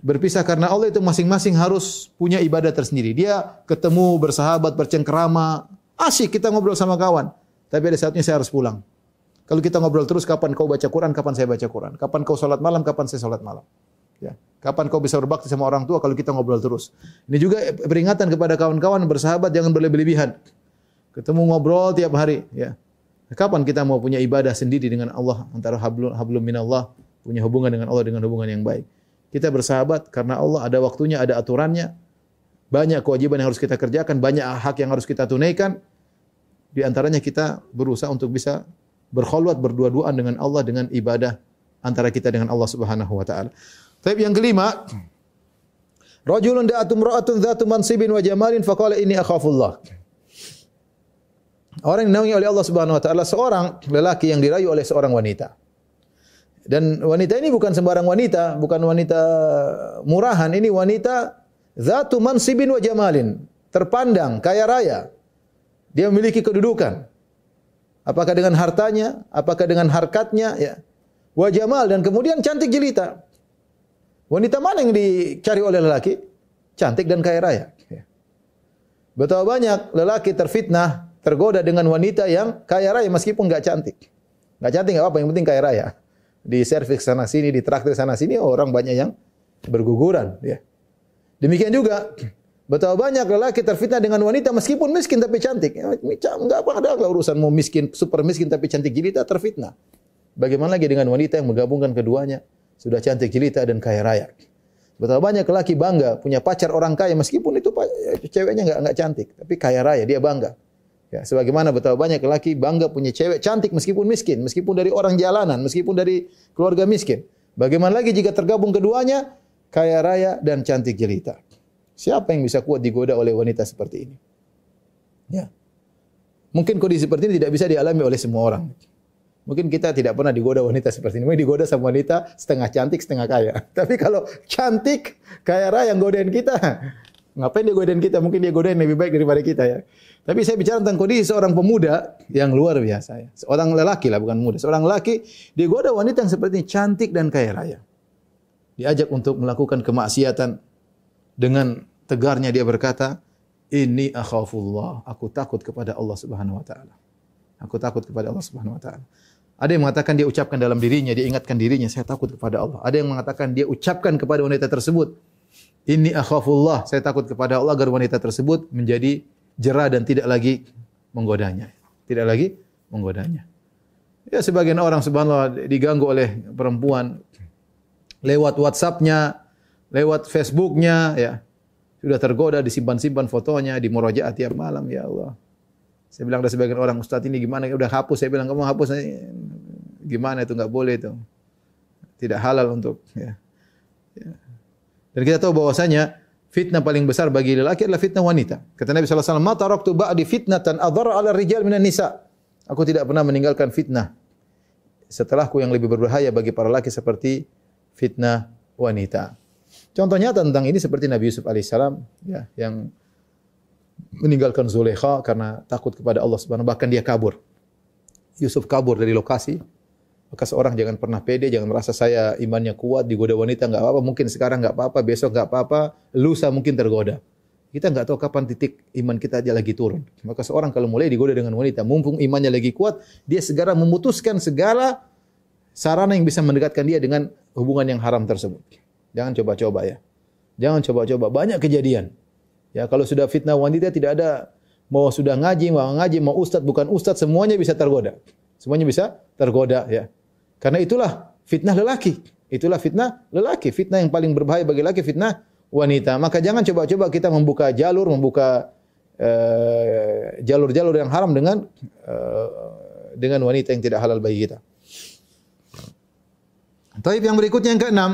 C: berpisah karena Allah itu masing-masing harus punya ibadah tersendiri. Dia ketemu, bersahabat, bercengkerama, asik kita ngobrol sama kawan. Tapi ada saatnya saya harus pulang. Kalau kita ngobrol terus, kapan kau baca Quran, kapan saya baca Quran. Kapan kau sholat malam, kapan saya sholat malam. Ya. Kapan kau bisa berbakti sama orang tua kalau kita ngobrol terus. Ini juga peringatan kepada kawan-kawan bersahabat jangan berlebihan. Ketemu ngobrol tiap hari. Ya. Kapan kita mau punya ibadah sendiri dengan Allah antara hablum, hablum minallah, punya hubungan dengan Allah dengan hubungan yang baik. Kita bersahabat karena Allah ada waktunya, ada aturannya. Banyak kewajiban yang harus kita kerjakan, banyak hak yang harus kita tunaikan. Di antaranya kita berusaha untuk bisa berkhulwat berdua-duaan dengan Allah dengan ibadah antara kita dengan Allah Subhanahu wa taala. Tapi yang kelima, rajulun da'atum ra'atun dzatu mansibin wa jamalin faqala inni akhafullah. Orang yang dinaungi oleh Allah Subhanahu wa taala seorang lelaki yang dirayu oleh seorang wanita. Dan wanita ini bukan sembarang wanita, bukan wanita murahan, ini wanita zatu mansibin wa jamalin, terpandang, kaya raya. Dia memiliki kedudukan. Apakah dengan hartanya, apakah dengan harkatnya, ya. Wa jamal dan kemudian cantik jelita. Wanita mana yang dicari oleh lelaki? Cantik dan kaya raya. Ya. Betapa banyak lelaki terfitnah, tergoda dengan wanita yang kaya raya meskipun nggak cantik. Nggak cantik nggak apa, yang penting kaya raya. Di servis sana sini, di traktir sana sini, orang banyak yang berguguran. Ya. Demikian juga Betapa banyak lelaki terfitnah dengan wanita meskipun miskin tapi cantik. Ya, enggak apa ada urusan mau miskin, super miskin tapi cantik jelita terfitnah. Bagaimana lagi dengan wanita yang menggabungkan keduanya? Sudah cantik jelita dan kaya raya. Betapa banyak lelaki bangga punya pacar orang kaya meskipun itu ceweknya enggak enggak cantik, tapi kaya raya dia bangga. Ya, sebagaimana betapa banyak lelaki bangga punya cewek cantik meskipun miskin, meskipun dari orang jalanan, meskipun dari keluarga miskin. Bagaimana lagi jika tergabung keduanya kaya raya dan cantik jelita? Siapa yang bisa kuat digoda oleh wanita seperti ini? Ya. Mungkin kondisi seperti ini tidak bisa dialami oleh semua orang. Mungkin kita tidak pernah digoda wanita seperti ini. Mungkin digoda sama wanita setengah cantik, setengah kaya. Tapi kalau cantik, kaya raya yang godain kita, ngapain dia godain kita? Mungkin dia godain lebih baik daripada kita ya. Tapi saya bicara tentang kondisi seorang pemuda yang luar biasa ya. Seorang lelaki lah, bukan muda. Seorang lelaki digoda wanita yang seperti ini, cantik dan kaya raya. Diajak untuk melakukan kemaksiatan, dengan tegarnya dia berkata, "Ini akhafullah." Aku takut kepada Allah Subhanahu wa taala. Aku takut kepada Allah Subhanahu wa taala. Ada yang mengatakan dia ucapkan dalam dirinya, dia ingatkan dirinya, saya takut kepada Allah. Ada yang mengatakan dia ucapkan kepada wanita tersebut, ini akhafullah, saya takut kepada Allah agar wanita tersebut menjadi jerah dan tidak lagi menggodanya. Tidak lagi menggodanya. Ya sebagian orang subhanallah diganggu oleh perempuan lewat WhatsApp-nya, lewat Facebooknya ya sudah tergoda disimpan-simpan fotonya di murojaah tiap malam ya Allah. Saya bilang ada sebagian orang Ustaz ini gimana udah hapus saya bilang kamu hapus gimana itu nggak boleh itu. Tidak halal untuk ya. ya. Dan kita tahu bahwasanya fitnah paling besar bagi lelaki adalah fitnah wanita. Kata Nabi sallallahu alaihi wasallam, "Ma taraktu ba'di fitnatan adhara 'ala rijal minan nisa." Aku tidak pernah meninggalkan fitnah setelahku yang lebih berbahaya bagi para laki seperti fitnah wanita. Contohnya tentang ini seperti Nabi Yusuf alaihissalam ya yang meninggalkan Zulekha karena takut kepada Allah Subhanahu bahkan dia kabur. Yusuf kabur dari lokasi. Maka seorang jangan pernah pede, jangan merasa saya imannya kuat, digoda wanita nggak apa-apa, mungkin sekarang nggak apa-apa, besok nggak apa-apa, lusa mungkin tergoda. Kita nggak tahu kapan titik iman kita aja lagi turun. Maka seorang kalau mulai digoda dengan wanita, mumpung imannya lagi kuat, dia segera memutuskan segala sarana yang bisa mendekatkan dia dengan hubungan yang haram tersebut. Jangan coba-coba ya. Jangan coba-coba. Banyak kejadian. Ya, kalau sudah fitnah wanita tidak ada mau sudah ngaji, mau ngaji, mau ustaz bukan ustaz, semuanya bisa tergoda. Semuanya bisa tergoda ya. Karena itulah fitnah lelaki. Itulah fitnah lelaki. Fitnah yang paling berbahaya bagi lelaki fitnah wanita. Maka jangan coba-coba kita membuka jalur, membuka eh, jalur-jalur uh, yang haram dengan uh, dengan wanita yang tidak halal bagi kita. Taib yang berikutnya yang keenam.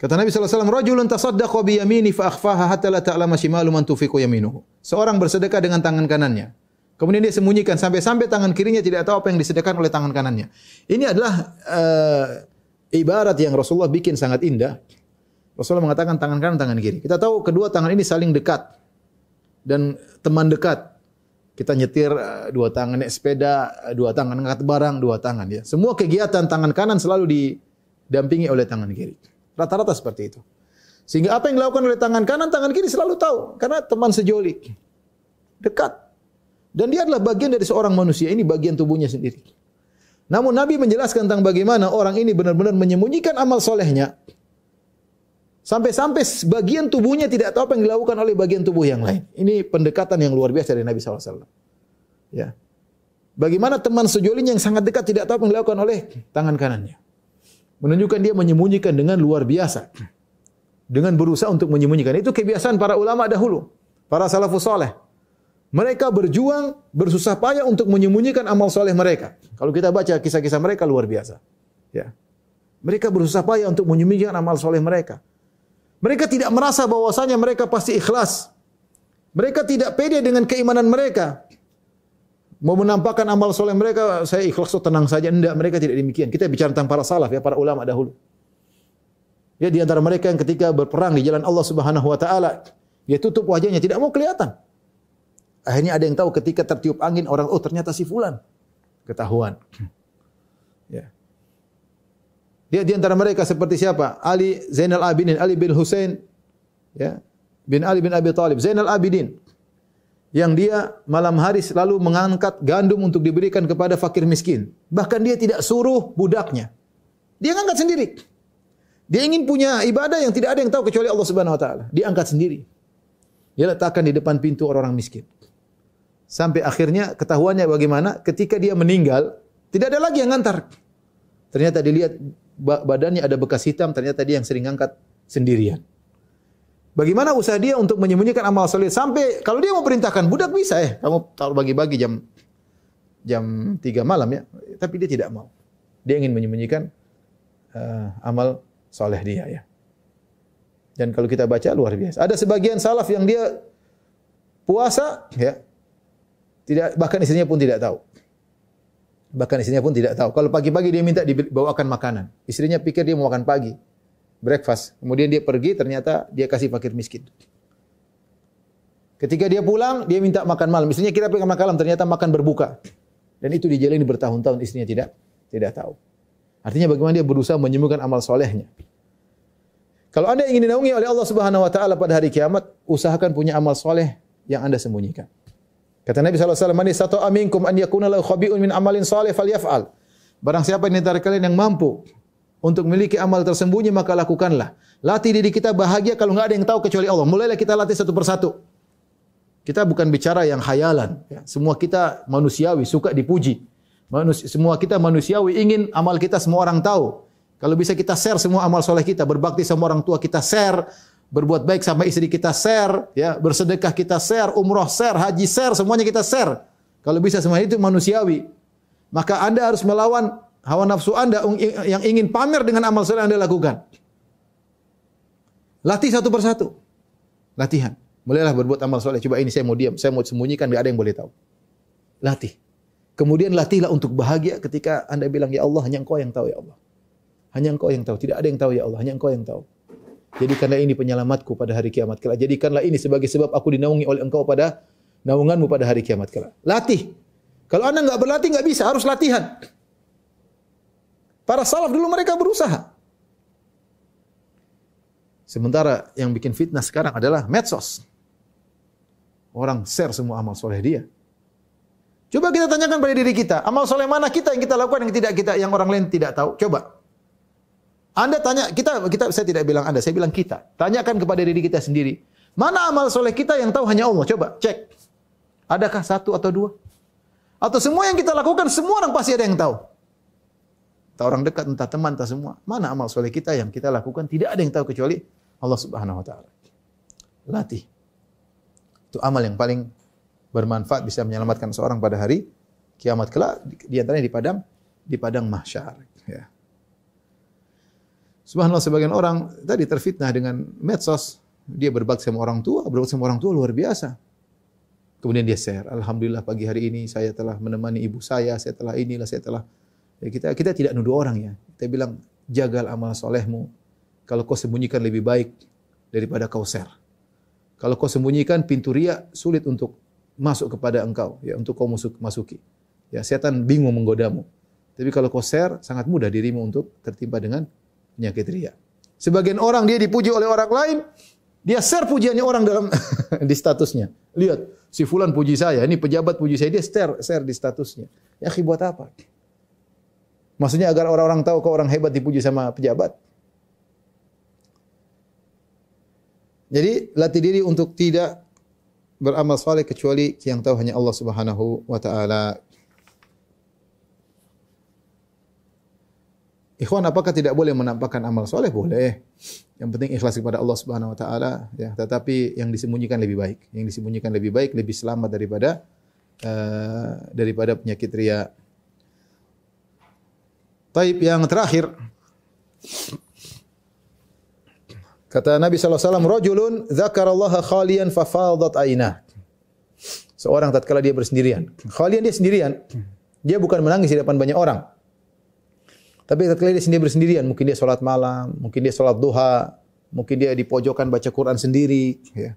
C: Kata Nabi SAW, Rajulun tasaddaqa bi yamini fa akhfaha hatta la ta'lama shimalu man tufiqu yaminuhu. Seorang bersedekah dengan tangan kanannya. Kemudian dia sembunyikan sampai-sampai tangan kirinya tidak tahu apa yang disedekahkan oleh tangan kanannya. Ini adalah uh, ibarat yang Rasulullah bikin sangat indah. Rasulullah mengatakan tangan kanan, tangan kiri. Kita tahu kedua tangan ini saling dekat dan teman dekat. Kita nyetir uh, dua tangan naik sepeda, uh, dua tangan angkat barang, dua tangan ya. Semua kegiatan tangan kanan selalu didampingi oleh tangan kiri. Rata-rata seperti itu. Sehingga apa yang dilakukan oleh tangan kanan, tangan kiri selalu tahu. Karena teman sejolik. Dekat. Dan dia adalah bagian dari seorang manusia. Ini bagian tubuhnya sendiri. Namun Nabi menjelaskan tentang bagaimana orang ini benar-benar menyembunyikan amal solehnya. Sampai-sampai bagian tubuhnya tidak tahu apa yang dilakukan oleh bagian tubuh yang lain. Ini pendekatan yang luar biasa dari Nabi SAW. Ya. Bagaimana teman sejolinya yang sangat dekat tidak tahu apa yang dilakukan oleh tangan kanannya. Menunjukkan dia menyembunyikan dengan luar biasa. Dengan berusaha untuk menyembunyikan. Itu kebiasaan para ulama dahulu. Para salafus soleh. Mereka berjuang, bersusah payah untuk menyembunyikan amal soleh mereka. Kalau kita baca kisah-kisah mereka luar biasa. Ya. Mereka bersusah payah untuk menyembunyikan amal soleh mereka. Mereka tidak merasa bahwasanya mereka pasti ikhlas. Mereka tidak pede dengan keimanan mereka. Mau menampakkan amal soleh mereka, saya ikhlas so tenang saja. Tidak, mereka tidak demikian. Kita bicara tentang para salaf ya, para ulama dahulu. Ya di antara mereka yang ketika berperang di jalan Allah Subhanahu wa taala, dia tutup wajahnya, tidak mau kelihatan. Akhirnya ada yang tahu ketika tertiup angin orang, oh ternyata si fulan. Ketahuan. Ya. Dia di antara mereka seperti siapa? Ali Zainal Abidin, Ali bin Hussein, ya, bin Ali bin Abi Thalib, Zainal Abidin. Yang dia malam hari selalu mengangkat gandum untuk diberikan kepada fakir miskin. Bahkan dia tidak suruh budaknya. Dia ngangkat sendiri. Dia ingin punya ibadah yang tidak ada yang tahu kecuali Allah Subhanahu wa taala. Dia angkat sendiri. Dia letakkan di depan pintu orang-orang miskin. Sampai akhirnya ketahuannya bagaimana ketika dia meninggal, tidak ada lagi yang ngantar. Ternyata dilihat badannya ada bekas hitam, ternyata dia yang sering angkat sendirian. Bagaimana usaha dia untuk menyembunyikan amal soleh sampai kalau dia mau perintahkan budak bisa eh kamu taruh bagi-bagi jam jam 3 malam ya, tapi dia tidak mau. Dia ingin menyembunyikan uh, amal soleh dia ya. Dan kalau kita baca luar biasa. Ada sebagian salaf yang dia puasa ya tidak bahkan istrinya pun tidak tahu. Bahkan istrinya pun tidak tahu. Kalau pagi-pagi dia minta dibawakan makanan. Istrinya pikir dia mau makan pagi. Breakfast. Kemudian dia pergi, ternyata dia kasih fakir miskin. Ketika dia pulang, dia minta makan malam. Istrinya kira pengen makan malam, ternyata makan berbuka. Dan itu dijalani bertahun-tahun, istrinya tidak tidak tahu. Artinya bagaimana dia berusaha menyembuhkan amal solehnya. Kalau anda ingin dinaungi oleh Allah Subhanahu Wa Taala pada hari kiamat, usahakan punya amal soleh yang anda sembunyikan. Kata Nabi SAW, Mani satu aminkum an yakuna lahu khabi'un min amalin salih falyaf'al. Barang siapa di antara kalian yang mampu untuk memiliki amal tersembunyi, maka lakukanlah. Latih diri kita bahagia kalau nggak ada yang tahu kecuali Allah. Mulailah kita latih satu persatu. Kita bukan bicara yang hayalan. Ya. Semua kita manusiawi, suka dipuji. Manus semua kita manusiawi, ingin amal kita semua orang tahu. Kalau bisa kita share semua amal soleh kita, berbakti sama orang tua kita share, berbuat baik sama istri kita share, ya, bersedekah kita share, umroh share, haji share, semuanya kita share. Kalau bisa semua itu manusiawi. Maka Anda harus melawan hawa nafsu Anda yang ingin pamer dengan amal soleh Anda lakukan. Latih satu persatu. Latihan. Mulailah berbuat amal soleh. Coba ini saya mau diam, saya mau sembunyikan, tidak ada yang boleh tahu. Latih. Kemudian latihlah untuk bahagia ketika Anda bilang, Ya Allah, hanya Engkau yang tahu, Ya Allah. Hanya Engkau yang tahu. Tidak ada yang tahu, Ya Allah. Hanya Engkau yang tahu. Jadikanlah ini penyelamatku pada hari kiamat kelak. Jadikanlah ini sebagai sebab aku dinaungi oleh engkau pada naunganmu pada hari kiamat kelak. Latih. Kalau anda nggak berlatih nggak bisa, harus latihan. Para salaf dulu mereka berusaha. Sementara yang bikin fitnah sekarang adalah medsos. Orang share semua amal soleh dia. Coba kita tanyakan pada diri kita, amal soleh mana kita yang kita lakukan yang tidak kita yang orang lain tidak tahu. Coba. Anda tanya, kita kita saya tidak bilang Anda, saya bilang kita. Tanyakan kepada diri kita sendiri. Mana amal soleh kita yang tahu hanya Allah? Coba cek. Adakah satu atau dua? Atau semua yang kita lakukan, semua orang pasti ada yang tahu. Entah orang dekat, entah teman, entah semua. Mana amal soleh kita yang kita lakukan, tidak ada yang tahu kecuali Allah subhanahu wa ta'ala. Latih. Itu amal yang paling bermanfaat bisa menyelamatkan seorang pada hari kiamat kelak di antaranya di padang di padang mahsyar ya. Subhanallah sebagian orang tadi terfitnah dengan medsos. Dia berbakti sama orang tua, berbakti sama orang tua luar biasa. Kemudian dia share, Alhamdulillah pagi hari ini saya telah menemani ibu saya, saya telah inilah, saya telah. Ya, kita kita tidak nuduh orang ya. Kita bilang jagal amal solehmu. Kalau kau sembunyikan lebih baik daripada kau share. Kalau kau sembunyikan pintu ria sulit untuk masuk kepada engkau, ya untuk kau masuk masuki. Ya setan bingung menggodamu. Tapi kalau kau share sangat mudah dirimu untuk tertimpa dengan penyakit ria. Sebagian orang dia dipuji oleh orang lain, dia share pujiannya orang dalam di statusnya. Lihat, si fulan puji saya, ini pejabat puji saya, dia share share di statusnya. Ya buat apa? Maksudnya agar orang-orang tahu kau orang hebat dipuji sama pejabat. Jadi latih diri untuk tidak beramal saleh kecuali yang tahu hanya Allah Subhanahu wa taala. Ikhwan, apakah tidak boleh menampakkan amal soleh? Boleh. Yang penting ikhlas kepada Allah Subhanahu Wa Taala. Ya, tetapi yang disembunyikan lebih baik. Yang disembunyikan lebih baik, lebih selamat daripada uh, daripada penyakit ria. Taib yang terakhir. Kata Nabi SAW, Rajulun zakarallaha khalian fafadat ainah. Seorang tatkala dia bersendirian. Khalian dia sendirian. Dia bukan menangis di depan banyak orang. Tapi ketika dia sendiri bersendirian, mungkin dia sholat malam, mungkin dia sholat duha, mungkin dia di pojokan baca Quran sendiri, ya.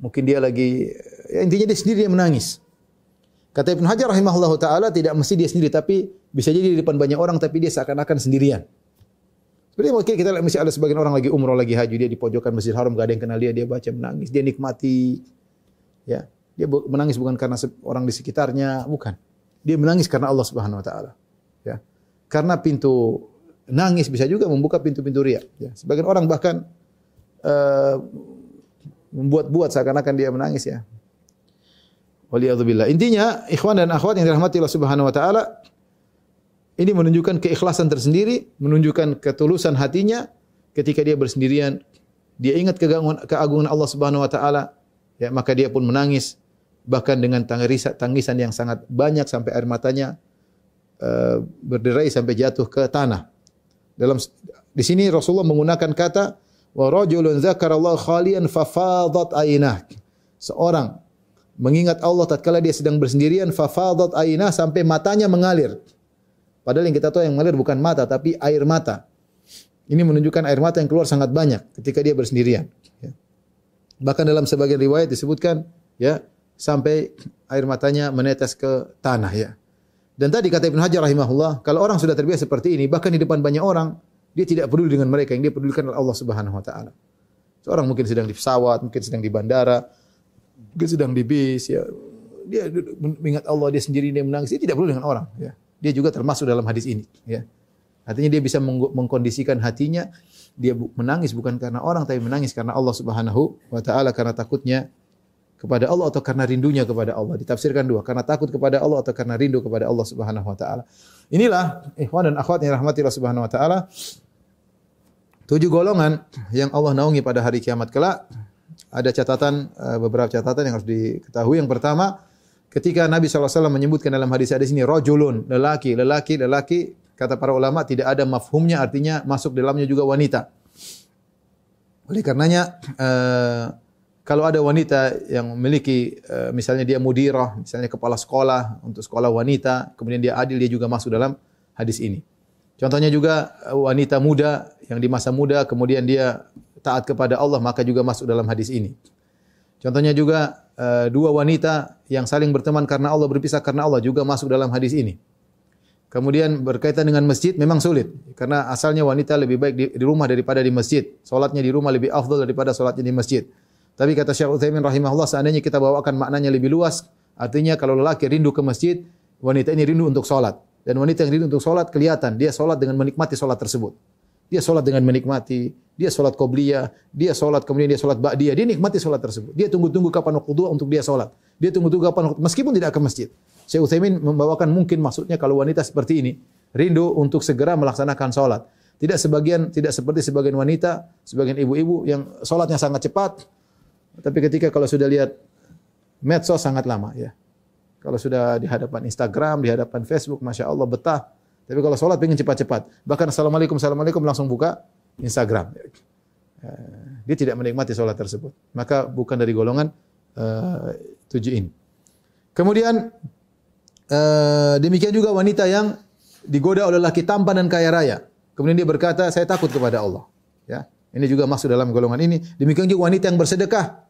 C: Mungkin dia lagi, ya intinya dia sendiri dia menangis. Kata Ibn Hajar rahimahullah ta'ala, tidak mesti dia sendiri, tapi bisa jadi di depan banyak orang, tapi dia seakan-akan sendirian. Seperti mungkin kita lihat, mesti ada sebagian orang lagi umroh, lagi haji, dia di pojokan Masjid Haram, gak ada yang kenal dia, dia baca menangis, dia nikmati. Ya, dia menangis bukan karena orang di sekitarnya, bukan. Dia menangis karena Allah Subhanahu wa taala. Ya. Karena pintu nangis bisa juga membuka pintu-pintu riya. Ya. Sebagian orang bahkan eh, membuat-buat seakan-akan dia menangis ya. Waliyadzubillah. Intinya, ikhwan dan akhwat yang dirahmati Allah Subhanahu wa taala, ini menunjukkan keikhlasan tersendiri, menunjukkan ketulusan hatinya ketika dia bersendirian, dia ingat keagungan, keagungan Allah Subhanahu wa taala, ya maka dia pun menangis bahkan dengan tangisa, tangisan yang sangat banyak sampai air matanya uh, berderai sampai jatuh ke tanah. Dalam di sini Rasulullah menggunakan kata wa rajulun dzakarallaha khalian fafadat ainah. Seorang mengingat Allah tatkala dia sedang bersendirian fafadat ainah sampai matanya mengalir. Padahal yang kita tahu yang mengalir bukan mata tapi air mata. Ini menunjukkan air mata yang keluar sangat banyak ketika dia bersendirian. Ya. Bahkan dalam sebagian riwayat disebutkan ya sampai air matanya menetes ke tanah ya. Dan tadi kata Ibn Hajar rahimahullah, kalau orang sudah terbiasa seperti ini, bahkan di depan banyak orang, dia tidak peduli dengan mereka, yang dia pedulikan adalah Allah Subhanahu wa taala. Seorang mungkin sedang di pesawat, mungkin sedang di bandara, mungkin sedang di bis ya. Dia mengingat Allah, dia sendiri dia menangis, dia tidak peduli dengan orang ya. Dia juga termasuk dalam hadis ini ya. Artinya dia bisa meng mengkondisikan hatinya dia menangis bukan karena orang tapi menangis karena Allah Subhanahu wa taala karena takutnya kepada Allah atau karena rindunya kepada Allah. Ditafsirkan dua, karena takut kepada Allah atau karena rindu kepada Allah Subhanahu wa taala. Inilah ikhwan dan akhwat yang rahmati Allah Subhanahu wa taala. Tujuh golongan yang Allah naungi pada hari kiamat kelak. Ada catatan eh, beberapa catatan yang harus diketahui. Yang pertama, ketika Nabi SAW menyebutkan dalam hadis-hadis ini rajulun, lelaki, lelaki, lelaki, kata para ulama tidak ada mafhumnya artinya masuk dalamnya juga wanita. Oleh karenanya eh, kalau ada wanita yang memiliki uh, misalnya dia mudirah, misalnya kepala sekolah untuk sekolah wanita, kemudian dia adil dia juga masuk dalam hadis ini. Contohnya juga wanita muda yang di masa muda kemudian dia taat kepada Allah maka juga masuk dalam hadis ini. Contohnya juga uh, dua wanita yang saling berteman karena Allah berpisah karena Allah juga masuk dalam hadis ini. Kemudian berkaitan dengan masjid memang sulit karena asalnya wanita lebih baik di, di rumah daripada di masjid. Salatnya di rumah lebih afdal daripada salatnya di masjid. Tapi kata Syekh Utsaimin rahimahullah seandainya kita bawakan maknanya lebih luas, artinya kalau lelaki rindu ke masjid, wanita ini rindu untuk salat. Dan wanita yang rindu untuk salat kelihatan dia salat dengan menikmati salat tersebut. Dia salat dengan menikmati, dia salat qobliyah, dia salat kemudian dia salat ba'diyah, dia nikmati salat tersebut. Dia tunggu-tunggu kapan waktu dua untuk dia salat. Dia tunggu-tunggu kapan meskipun tidak ke masjid. Syekh Utsaimin membawakan mungkin maksudnya kalau wanita seperti ini rindu untuk segera melaksanakan salat. Tidak sebagian tidak seperti sebagian wanita, sebagian ibu-ibu yang salatnya sangat cepat, tapi ketika kalau sudah lihat medsos sangat lama ya. Kalau sudah di hadapan Instagram, di hadapan Facebook, masya Allah betah. Tapi kalau sholat pengen cepat-cepat. Bahkan assalamualaikum, assalamualaikum langsung buka Instagram. Dia tidak menikmati sholat tersebut. Maka bukan dari golongan uh, tujuh ini. Kemudian uh, demikian juga wanita yang digoda oleh laki tampan dan kaya raya. Kemudian dia berkata, saya takut kepada Allah. Ya, ini juga masuk dalam golongan ini. Demikian juga wanita yang bersedekah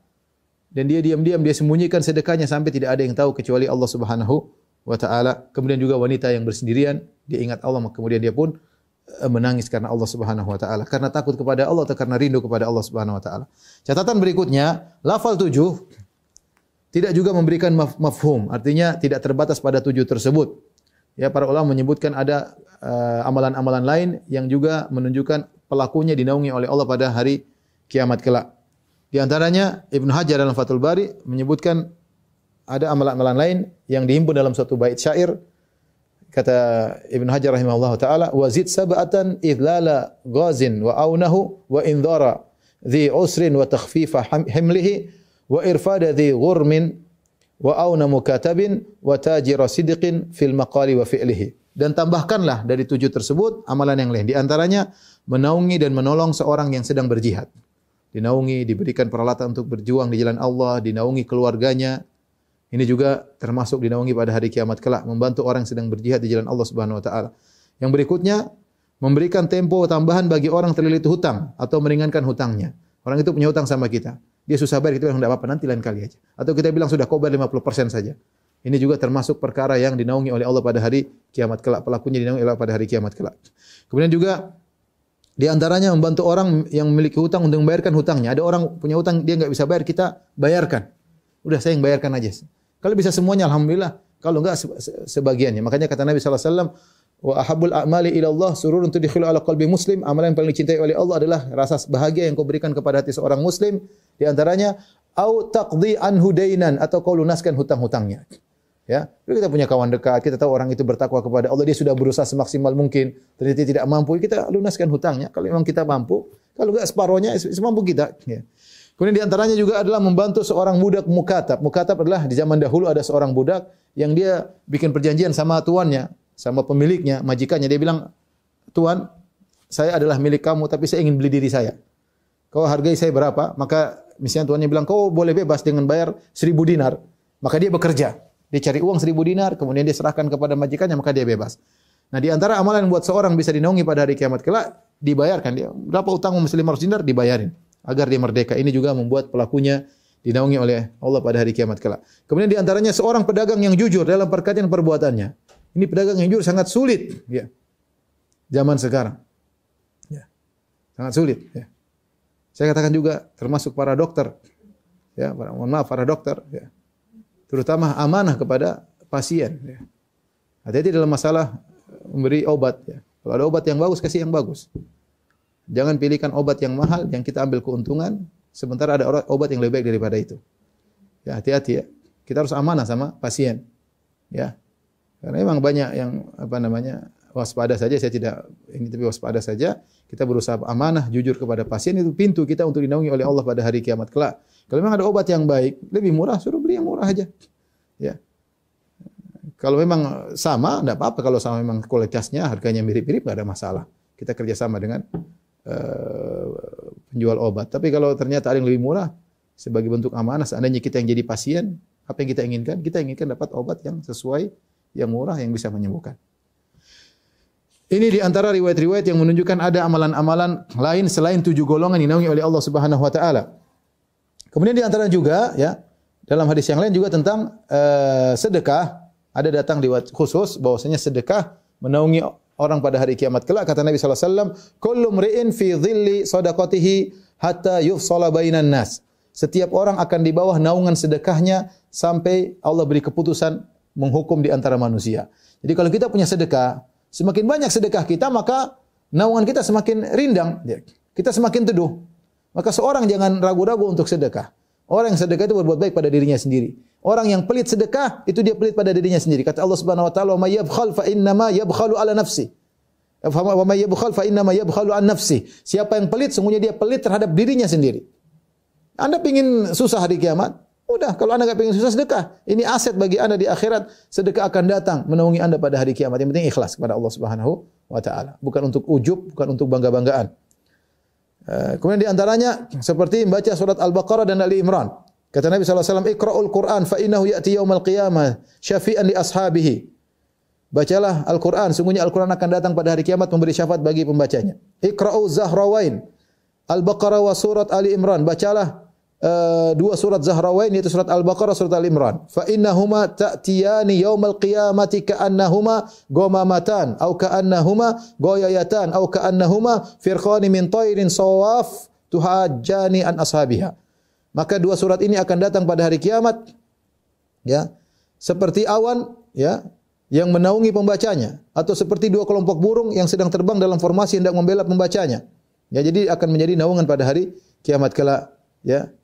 C: dan dia diam-diam dia sembunyikan sedekahnya sampai tidak ada yang tahu kecuali Allah Subhanahu wa taala. Kemudian juga wanita yang bersendirian, dia ingat Allah kemudian dia pun menangis karena Allah Subhanahu wa taala, karena takut kepada Allah atau karena rindu kepada Allah Subhanahu wa taala. Catatan berikutnya, lafal tujuh tidak juga memberikan maf mafhum, artinya tidak terbatas pada tujuh tersebut. Ya, para ulama menyebutkan ada amalan-amalan uh, lain yang juga menunjukkan pelakunya dinaungi oleh Allah pada hari kiamat kelak. Di antaranya Ibnu Hajar dalam Fathul Bari menyebutkan ada amalan-amalan lain yang dihimpun dalam suatu bait syair kata Ibnu Hajar rahimahullah taala wa zid sab'atan idlala ghazin wa aunahu wa indhara dhi usrin wa takhfifa himlihi wa irfada dhi ghurmin wa auna mukatabin wa tajira sidqin fil maqali wa fi'lihi. Dan tambahkanlah dari tujuh tersebut amalan yang lain. Di antaranya menaungi dan menolong seorang yang sedang berjihad. Dinaungi diberikan peralatan untuk berjuang di jalan Allah dinaungi keluarganya ini juga termasuk dinaungi pada hari kiamat kelak, membantu orang yang sedang berjihad di jalan Allah Subhanahu wa taala. Yang berikutnya, memberikan tempo tambahan bagi orang terlilit hutang atau meringankan hutangnya. Orang itu punya hutang sama kita. Dia susah bayar, kita bilang enggak apa-apa, nanti lain kali aja. Atau kita bilang sudah kau bayar 50% saja. Ini juga termasuk perkara yang dinaungi oleh Allah pada hari kiamat kelak. Pelakunya dinaungi oleh Allah pada hari kiamat kelak. Kemudian juga Di antaranya membantu orang yang memiliki hutang untuk membayarkan hutangnya. Ada orang punya hutang dia nggak bisa bayar, kita bayarkan. Udah saya yang bayarkan aja. Kalau bisa semuanya alhamdulillah. Kalau enggak se- se- sebagiannya. Makanya kata Nabi sallallahu alaihi wasallam, "Wa ahabbul a'mali ila Allah sururun tudkhilu ala qalbi muslim." Amalan yang paling dicintai oleh Allah adalah rasa bahagia yang kau berikan kepada hati seorang muslim. Di antaranya au taqdi anhu dainan atau kau lunaskan hutang-hutangnya. Ya, Kalau kita punya kawan dekat, kita tahu orang itu bertakwa kepada Allah, dia sudah berusaha semaksimal mungkin, ternyata tidak mampu, kita lunaskan hutangnya. Kalau memang kita mampu, kalau enggak separohnya semampu kita. Ya. Kemudian di antaranya juga adalah membantu seorang budak mukatab. Mukatab adalah di zaman dahulu ada seorang budak yang dia bikin perjanjian sama tuannya, sama pemiliknya, majikannya. Dia bilang, Tuan, saya adalah milik kamu, tapi saya ingin beli diri saya. Kau hargai saya berapa? Maka misalnya tuannya bilang, kau boleh bebas dengan bayar seribu dinar. Maka dia bekerja. Dia cari uang seribu dinar, kemudian dia serahkan kepada majikannya, maka dia bebas. Nah di antara amalan yang buat seorang bisa dinaungi pada hari kiamat kelak, dibayarkan. Dia, berapa utang muslim harus dinar, dibayarin. Agar dia merdeka. Ini juga membuat pelakunya dinaungi oleh Allah pada hari kiamat kelak. Kemudian di antaranya seorang pedagang yang jujur dalam perkataan perbuatannya. Ini pedagang yang jujur sangat sulit. Ya. Zaman sekarang. Ya. Sangat sulit. Ya. Saya katakan juga termasuk para dokter. Ya, para, mohon maaf para dokter. Ya. Terutama amanah kepada pasien. Ya. Hati-hati dalam masalah memberi obat. Ya. Kalau ada obat yang bagus, kasih yang bagus. Jangan pilihkan obat yang mahal yang kita ambil keuntungan, sementara ada obat yang lebih baik daripada itu. Ya, hati-hati ya. Kita harus amanah sama pasien. Ya. Karena memang banyak yang apa namanya waspada saja saya tidak ini tapi waspada saja kita berusaha amanah jujur kepada pasien itu pintu kita untuk dinaungi oleh Allah pada hari kiamat kelak. Kalau memang ada obat yang baik lebih murah suruh beli yang murah aja. Ya. Kalau memang sama tidak apa-apa kalau sama memang kualitasnya harganya mirip-mirip tidak ada masalah. Kita kerjasama dengan eh, penjual obat. Tapi kalau ternyata ada yang lebih murah sebagai bentuk amanah seandainya kita yang jadi pasien apa yang kita inginkan? Kita inginkan dapat obat yang sesuai yang murah yang bisa menyembuhkan. Ini di antara riwayat-riwayat yang menunjukkan ada amalan-amalan lain selain tujuh golongan yang dinaungi oleh Allah Subhanahu wa taala. Kemudian di antara juga ya dalam hadis yang lain juga tentang eh, sedekah ada datang riwayat khusus bahwasanya sedekah menaungi orang pada hari kiamat kelak kata Nabi sallallahu alaihi wasallam kullu mri'in fi dhilli sadaqatihi hatta yufsala bainan nas. Setiap orang akan di bawah naungan sedekahnya sampai Allah beri keputusan menghukum di antara manusia. Jadi kalau kita punya sedekah, semakin banyak sedekah kita maka naungan kita semakin rindang, kita semakin teduh. Maka seorang jangan ragu-ragu untuk sedekah. Orang yang sedekah itu berbuat baik pada dirinya sendiri. Orang yang pelit sedekah itu dia pelit pada dirinya sendiri. Kata Allah Subhanahu wa taala, "Wa may yabkhal fa innama yabkhalu ala nafsi." Wa may yabkhal fa innama yabkhalu an nafsi. Siapa yang pelit sungguhnya dia pelit terhadap dirinya sendiri. Anda ingin susah hari kiamat? Udah, kalau Anda nggak ingin susah sedekah. Ini aset bagi Anda di akhirat. Sedekah akan datang menaungi Anda pada hari kiamat. Yang penting ikhlas kepada Allah Subhanahu wa taala. Bukan untuk ujub, bukan untuk bangga-banggaan. Eh, kemudian di antaranya seperti membaca surat Al-Baqarah dan Ali Imran. Kata Nabi SAW, Iqra'ul Qur'an fa innahu ya'ti yawmal qiyamah syafi'an li ashabihi. Bacalah Al-Quran, sungguhnya Al-Quran akan datang pada hari kiamat memberi syafaat bagi pembacanya. Iqra'u Zahrawain. Al-Baqarah wa surat Ali Imran. Bacalah uh, dua surat Zahrawain yaitu surat Al-Baqarah surat Ali Imran. Fa innahuma ta'tiyani yaumal qiyamati ka'annahuma ghamamatan au ka'annahuma goyayatan au ka'annahuma firqani min tayrin sawaf tuhajjani an ashabiha. Maka dua surat ini akan datang pada hari kiamat ya seperti awan ya yang menaungi pembacanya atau seperti dua kelompok burung yang sedang terbang dalam formasi hendak membela pembacanya. Ya, jadi akan menjadi naungan pada hari kiamat kelak, ya.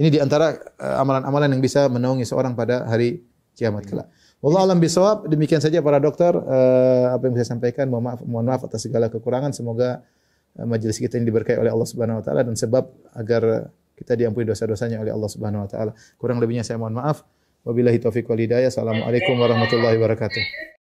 C: Ini di antara uh, amalan-amalan yang bisa menaungi seorang pada hari kiamat kelak. Wallahu alam bisawab. Demikian saja para dokter uh, apa yang saya sampaikan. Mohon maaf, mohon maaf atas segala kekurangan. Semoga uh, majelis kita ini diberkahi oleh Allah Subhanahu wa taala dan sebab agar kita diampuni dosa-dosanya oleh Allah Subhanahu wa taala. Kurang lebihnya saya mohon maaf. Wabillahi taufiq wal hidayah. Assalamualaikum warahmatullahi wabarakatuh.